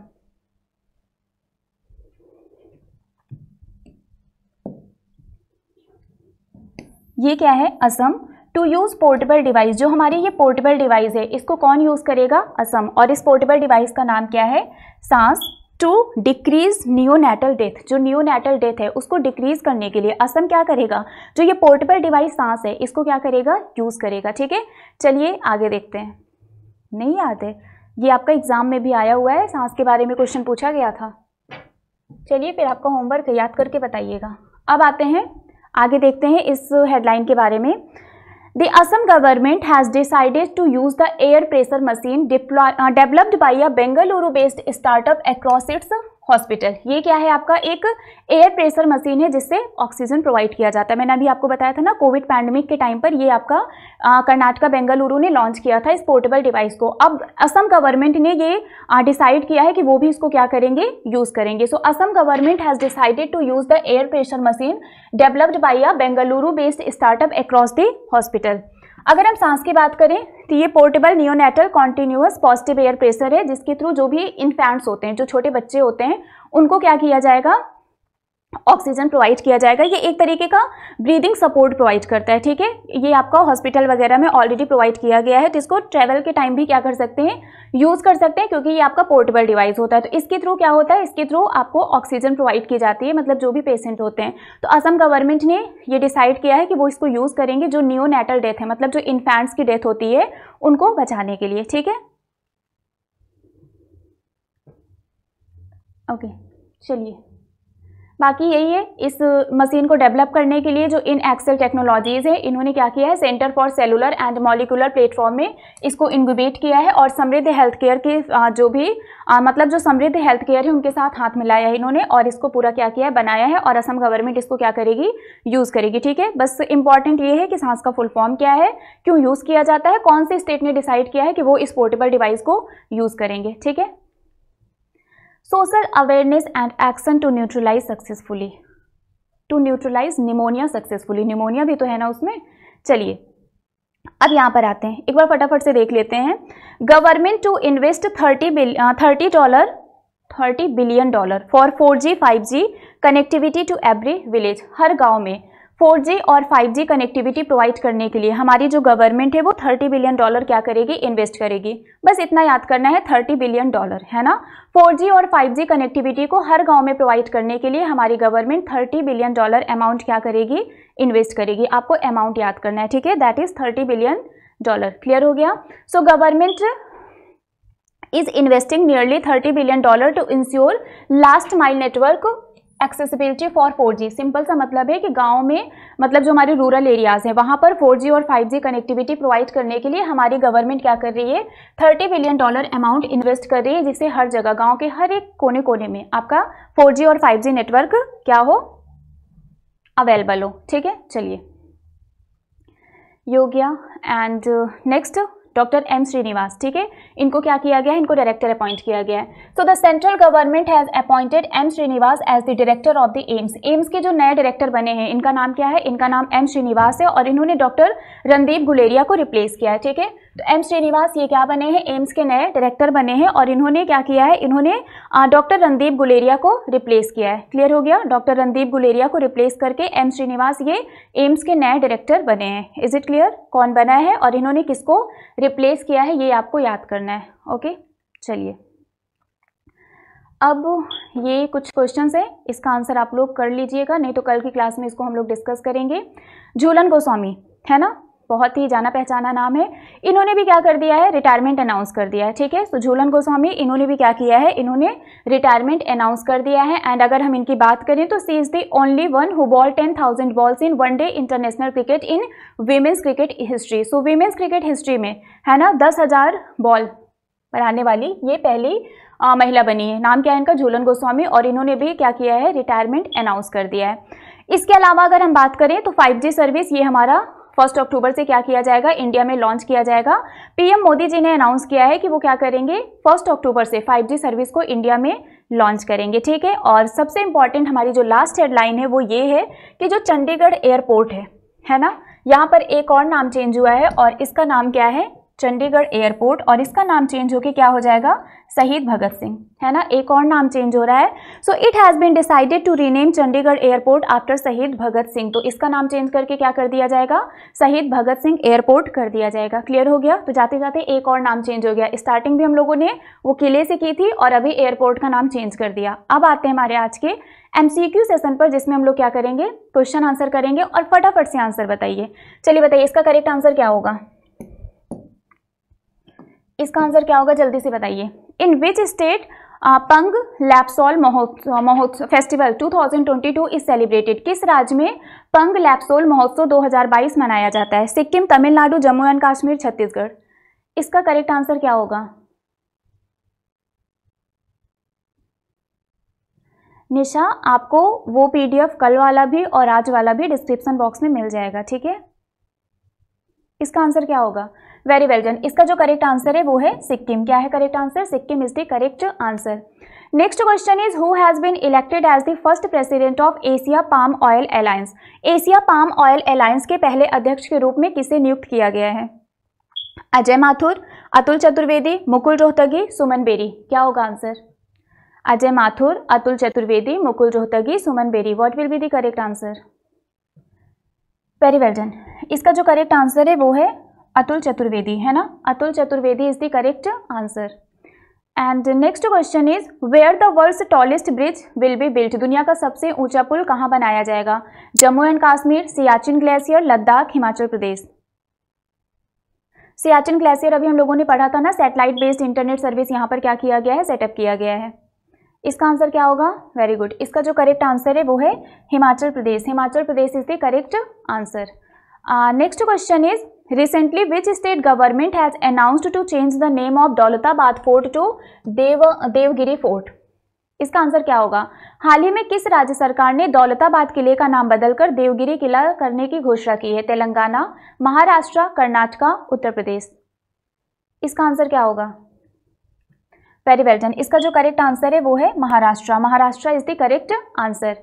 ये क्या है? Assam. To use portable device जो हमारी ये पोर्टेबल डिवाइस है, इसको कौन यूज़ करेगा? असम. और इस पोर्टेबल डिवाइस का नाम क्या है? Saans. To decrease neonatal death जो नियोनेटल डेथ है, उसको डिक्रीज करने के लिए असम क्या करेगा? जो ये पोर्टेबल डिवाइस सांस है, इसको क्या करेगा? यूज़ करेगा, ठीक है? चलिए आगे देखते हैं। नहीं आते ये आपका एग्ज़ाम में भी आया हुआ है, सांस के बारे में क्वेश्चन पूछा गया था। चलिए फिर आपका होमवर्क याद करके बताइएगा। अब आते हैं आगे देखते हैं इस हेडलाइन के बारे में। The Assam government has decided to use the air pressure machine deploy developed by a Bengaluru based startup across its hospital. ये क्या है आपका? एक एयर प्रेशर मशीन है जिससे ऑक्सीजन प्रोवाइड किया जाता है। मैंने अभी आपको बताया था ना कोविड पैंडमिक के टाइम पर ये आपका कर्नाटका, बेंगलुरु ने लॉन्च किया था इस पोर्टेबल डिवाइस को। अब असम गवर्नमेंट ने ये डिसाइड किया है कि वो भी इसको क्या करेंगे? यूज़ करेंगे। So Assam government has decided to use the air pressure machine developed by a Bengaluru based startup across the hospital अगर हम सांस की बात करें तो ये portable neonatal continuous positive air pressure है, जिसके थ्रू जो भी इन्फेंट्स होते हैं, जो छोटे बच्चे होते हैं, उनको क्या किया जाएगा? ऑक्सीजन प्रोवाइड किया जाएगा। ये एक तरीके का ब्रीदिंग सपोर्ट प्रोवाइड करता है, ठीक है? ये आपका हॉस्पिटल वगैरह में ऑलरेडी प्रोवाइड किया गया है, जिसको ट्रैवल के टाइम भी क्या कर सकते हैं? यूज़ कर सकते हैं, क्योंकि ये आपका पोर्टेबल डिवाइस होता है। तो इसके थ्रू क्या होता है? इसके थ्रू आपको ऑक्सीजन प्रोवाइड की जाती है मतलब जो भी पेशेंट होते हैं। तो असम गवर्नमेंट ने ये डिसाइड किया है कि वो इसको यूज़ करेंगे, जो न्यू डेथ है मतलब जो इन्फेंट्स की डेथ होती है, उनको बचाने के लिए, ठीक है? ओके चलिए। बाकी यही है इस मशीन को डेवलप करने के लिए जो इन एक्सेल टेक्नोलॉजीज़ है इन्होंने क्या किया है centre for cellular and molecular platform में इसको इनक्यूबेट किया है और समृद्ध हेल्थ केयर के जो भी आ, मतलब जो समृद्ध हेल्थ केयर है उनके साथ हाथ मिलाया है इन्होंने और इसको पूरा क्या किया है बनाया है और असम गवर्नमेंट इसको क्या करेगी यूज़ करेगी ठीक है? बस इंपॉर्टेंट ये है कि सांस का फुल फॉर्म क्या है क्यों यूज़ किया जाता है कौन से स्टेट ने डिसाइड किया है कि वो इस पोर्टेबल डिवाइस को यूज़ करेंगे ठीक है? Social awareness and action to neutralise successfully to neutralise pneumonia successfully pneumonia भी तो है ना उसमें। चलिए, अब यहाँ पर आते हैं। एक बार फटाफट से देख लेते हैं। Government to invest thirty billion thirty dollar thirty billion dollar for four G five G connectivity to every village हर गाँव में 4G और 5G कनेक्टिविटी प्रोवाइड करने के लिए हमारी जो गवर्नमेंट है वो 30 बिलियन डॉलर क्या करेगी? इन्वेस्ट करेगी। बस इतना याद करना है 30 बिलियन डॉलर है ना? 4G और 5G कनेक्टिविटी को हर गाँव में प्रोवाइड करने के लिए हमारी गवर्नमेंट 30 बिलियन डॉलर अमाउंट क्या करेगी? इन्वेस्ट करेगी। आपको अमाउंट याद करना है, ठीक है? That is thirty billion dollar clear हो गया? So government is investing nearly thirty billion dollar to ensure last mile network accessibility for 4G simple सा मतलब है कि गाँव में मतलब जो हमारे रूरल एरियाज़ हैं, वहाँ पर 4G और 5G कनेक्टिविटी प्रोवाइड करने के लिए हमारी गवर्नमेंट क्या कर रही है? 30 बिलियन डॉलर अमाउंट इन्वेस्ट कर रही है जिससे हर जगह, गाँव के हर एक कोने कोने में। आपका 4G और 5G नेटवर्क क्या हो? अवेलेबल हो। ठीक है? चलिए। Yogya and next doctor M Srinivas, ठीक है? इनको क्या किया गया है? इनको डायरेक्टर अपॉइंट किया गया है। So the central government has appointed M Srinivas as the director of the AIIMS AIIMS के जो नए डायरेक्टर बने हैं, इनका नाम क्या है? इनका नाम एम श्रीनिवास है और इन्होंने डॉक्टर रणदीप गुलेरिया को रिप्लेस किया है, ठीक है? तो एम श्रीनिवास ये क्या बने हैं? एम्स के नए डायरेक्टर बने हैं और इन्होंने क्या किया है? इन्होंने डॉक्टर रणदीप गुलेरिया को रिप्लेस किया है। क्लियर हो गया? डॉक्टर रणदीप गुलेरिया को रिप्लेस करके एम श्रीनिवास ये एम्स के नए डायरेक्टर बने हैं। इज़ इट क्लियर कौन बना है और इन्होंने किसको रिप्लेस किया है, ये आपको याद करना है ओके चलिए। अब ये कुछ क्वेश्चंस हैं, इसका आंसर आप लोग कर लीजिएगा, नहीं तो कल की क्लास में इसको हम लोग डिस्कस करेंगे। झूलन गोस्वामी, है ना? बहुत ही जाना पहचाना नाम है। इन्होंने भी क्या कर दिया है? रिटायरमेंट अनाउंस कर दिया है ठीक है? तो झूलन गोस्वामी इन्होंने भी क्या किया है? इन्होंने रिटायरमेंट अनाउंस कर दिया है। एंड अगर हम इनकी बात करें तो she is the only one who bowled ten thousand balls in one day international cricket in women's cricket history so women's cricket history में है ना? दस हज़ार बॉल बनाने वाली ये पहली आ, महिला बनी है। नाम क्या है इनका? झूलन गोस्वामी। और इन्होंने भी क्या किया है? रिटायरमेंट अनाउंस कर दिया है। इसके अलावा अगर हम बात करें तो 5G सर्विस ये हमारा फ़र्स्ट अक्टूबर से क्या किया जाएगा? इंडिया में लॉन्च किया जाएगा। पीएम मोदी जी ने अनाउंस किया है कि वो क्या करेंगे? फ़र्स्ट अक्टूबर से 5G सर्विस को इंडिया में लॉन्च करेंगे, ठीक है? और सबसे इंपॉर्टेंट हमारी जो लास्ट हेडलाइन है वो ये है कि जो चंडीगढ़ एयरपोर्ट है है ना? यहाँ पर एक और नाम चेंज हुआ है और इसका नाम क्या है? चंडीगढ़ एयरपोर्ट और इसका नाम चेंज होके क्या हो जाएगा? शहीद भगत सिंह। है ना? एक और नाम चेंज हो रहा है। So it has been decided to rename Chandigarh airport after Shaheed Bhagat Singh. तो इसका नाम चेंज करके क्या कर दिया जाएगा? शहीद भगत सिंह एयरपोर्ट कर दिया जाएगा। क्लियर हो गया? तो जाते जाते एक और नाम चेंज हो गया। स्टार्टिंग भी हम लोगों ने वो किले से की थी और अभी एयरपोर्ट का नाम चेंज कर दिया। अब आते हैं हमारे आज के एमसीक्यू सेशन पर, जिसमें हम लोग क्या करेंगे? क्वेश्चन आंसर करेंगे और फटाफट से आंसर बताइए। चलिए बताइए, इसका करेक्ट आंसर क्या होगा? इसका आंसर क्या होगा जल्दी से बताइए। इन विच स्टेट पंग लैप्सोल महोत्सव महोत्सव फेस्टिवल 2022 इज़ सेलिब्रेटेड किस राज्य में पंग लैप्सोल महोत्सव 2022 मनाया जाता है? सिक्किम, तमिलनाडु, जम्मू एंड कश्मीर, छत्तीसगढ़। इसका करेक्ट आंसर क्या होगा? निशा, आपको वो पीडीएफ कल वाला भी और आज वाला भी डिस्क्रिप्शन बॉक्स में मिल जाएगा, ठीक है? इसका आंसर क्या होगा? वेरी वेल डन इसका जो करेक्ट आंसर है, वो है सिक्किम। क्या है correct answer Sikkim is the correct answer next question is who has been elected as the first president of Asia palm oil alliance Asia palm oil alliance के पहले अध्यक्ष के रूप में किसे नियुक्त किया गया है? अजय माथुर, अतुल चतुर्वेदी, मुकुल रोहतगी, सुमन बेरी। क्या होगा answer Ajay Mathur, Atul Chaturvedi, Mukul Rohatgi, Suman Beri. What will be the correct answer very well done इसका जो करेक्ट आंसर है, वो है अतुल चतुर्वेदी, है ना? Atul Chaturvedi is the correct answer and next question is where the world tallest bridge will be built दुनिया का सबसे ऊँचा पुल कहाँ बनाया जाएगा? Jammu and Kashmir, Siachen glacier, Ladakh, Himachal Pradesh. Siachen glacier, अभी हम लोगों ने पढ़ा था ना सेटेलाइट बेस्ड इंटरनेट सर्विस यहाँ पर क्या किया गया है? सेटअप किया गया है। इसका आंसर क्या होगा? वेरी गुड इसका जो करेक्ट आंसर है, वो है Himachal Pradesh. Himachal Pradesh is the correct answer next question is Recently, which state government has announced to change the name of Daulatabad fort to Dev Devagiri fort इसका answer क्या होगा? हाल ही में किस राज्य सरकार ने दौलताबाद किले का नाम बदलकर देवगिरी किला करने की घोषणा की है? तेलंगाना महाराष्ट्र कर्नाटका उत्तर प्रदेश। इसका आंसर क्या होगा? वेरी वेल इसका जो करेक्ट आंसर है वो है Maharashtra. Maharashtra is the correct answer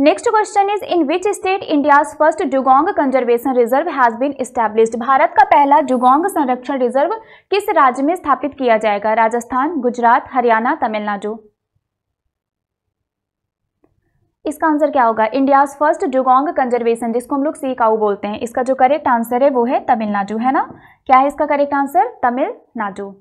next question is in which state India first dugong conservation reserve has been established Bharat का पहला जुगोंग संरक्षण रिज़र्व किस राज्य में स्थापित किया जाएगा? राजस्थान, गुजरात, हरियाणा, तमिलनाडु। इसका आंसर क्या होगा? इंडिया फ़र्स्ट जुगोंग कंजर्वेशन जिसको हम लोग सी काउ बोलते हैं। इसका जो करेक्ट आंसर है, वो है तमिलनाडु, है ना? क्या है इसका correct answer Tamil Nadu.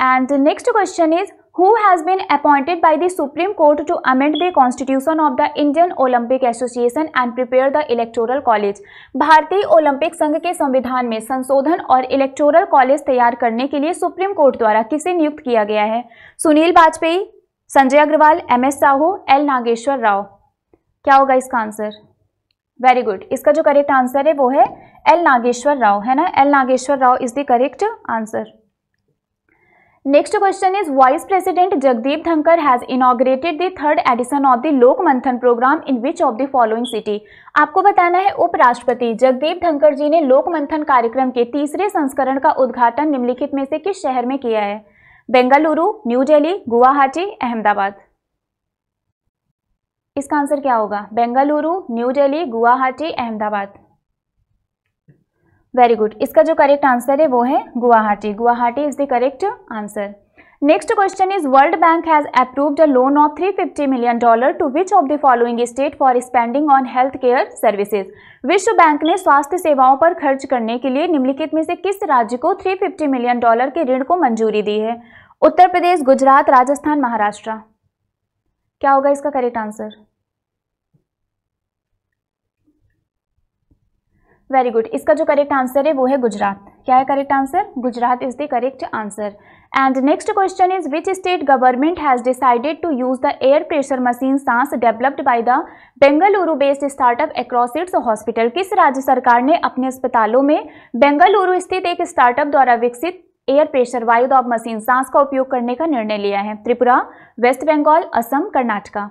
And next question is who has been appointed by the Supreme Court to amend the constitution of the Indian Olympic Association and prepare the electoral college. भारतीय Olympic संघ के संविधान में संशोधन और electoral college तैयार करने के लिए सुप्रीम कोर्ट द्वारा किसे नियुक्त किया गया है? Sunil Vajpayee Sanjay Agarwal M S Sahu L Nageswara Rao. क्या होगा इसका आंसर? वेरी गुड इसका जो करेक्ट आंसर है वो है एल नागेश्वर राव, है ना? L Nageswara Rao is the correct answer next question is vice president Jagdeep Dhankhar has inaugurated the third edition of the Lok Manthan programme in which of the following city आपको बताना है उपराष्ट्रपति जगदीप धनकर जी ने लोक मंथन कार्यक्रम के तीसरे संस्करण का उद्घाटन निम्नलिखित में से किस शहर में किया है? बेंगलुरु, न्यू दिल्ली, गुवाहाटी, अहमदाबाद। इसका आंसर क्या होगा? Bengaluru, New Delhi, Guwahati, Ahmedabad. Very good इसका जो करेक्ट आंसर है वो है Guwahati. Guwahati is the correct answer next question is world bank has approved a loan of 350 million dollar to which of the following state for spending on health care services विश्व बैंक ने स्वास्थ्य सेवाओं पर खर्च करने के लिए निम्नलिखित में से किस राज्य को 350 मिलियन डॉलर के ऋण को मंजूरी दी है? उत्तर प्रदेश, गुजरात, राजस्थान, महाराष्ट्र. क्या होगा इसका करेक्ट आंसर वेरी गुड इसका जो करेक्ट आंसर है, वो है गुजरात। क्या है correct answer Gujarat is the correct answer and next question is which state government has decided to use the air pressure machine Saans developed by the Bengaluru based startup across its hospital किस राज्य सरकार ने अपने अस्पतालों में बेंगलुरु स्थित एक startup द्वारा विकसित एयर प्रेशर वायुदाब मशीन सांस का उपयोग करने का निर्णय लिया है? Tripura West Bengal Assam Karnataka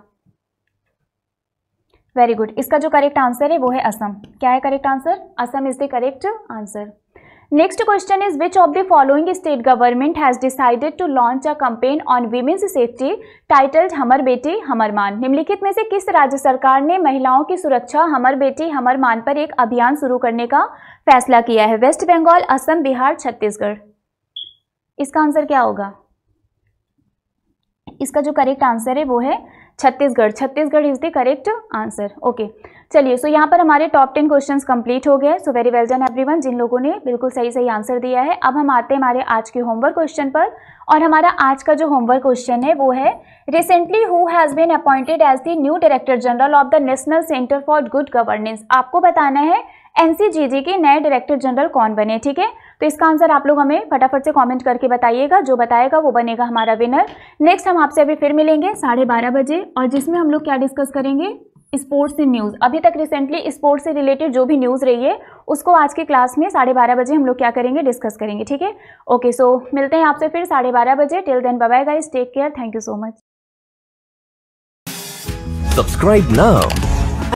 very good इसका जो करेक्ट आंसर है, वो है असम। क्या है correct answer Assam is the correct answer next question is which of the following state government has decided to launch a campaign on women's safety titled Hamar Beti Hamar मान निम्नलिखित में से किस राज्य सरकार ने महिलाओं की सुरक्षा हमर बेटी हमर मान पर एक अभियान शुरू करने का फैसला किया है? वेस्ट बंगाल असम बिहार छत्तीसगढ़ इसका आंसर क्या होगा? इसका जो करेक्ट आंसर है, वो है Chhattisgarh Chhattisgarh is the correct answer okay चलिए सो यहाँ पर हमारे टॉप टेन क्वेश्चंस कंप्लीट हो गए so very well done everyone जिन लोगों ने बिल्कुल सही सही आंसर दिया है, अब हम आते हैं हमारे आज के होमवर्क क्वेश्चन पर. और हमारा आज का जो होमवर्क क्वेश्चन है, वो है recently who has been appointed as the new director general of the national centre for good governance आपको बताना है एनसीजीजी के नए डायरेक्टर जनरल कौन बने, ठीक है? तो इसका आंसर आप लोग हमें फटाफट से कमेंट करके बताइएगा, जो बताएगा वो बनेगा हमारा विनर नेक्स्ट हम आपसे अभी फिर मिलेंगे साढ़े बारह बजे, और जिसमें हम लोग क्या डिस्कस करेंगे? स्पोर्ट्स इन न्यूज़ अभी तक रिसेंटली स्पोर्ट्स से रिलेटेड जो भी न्यूज़ रही है, उसको आज की क्लास में साढ़े बारह बजे हम लोग क्या करेंगे? डिस्कस करेंगे, ठीक है? ओके सो मिलते हैं आपसे फिर साढ़े बारह बजे. Till then bye guys take care thank you so much subscribe now.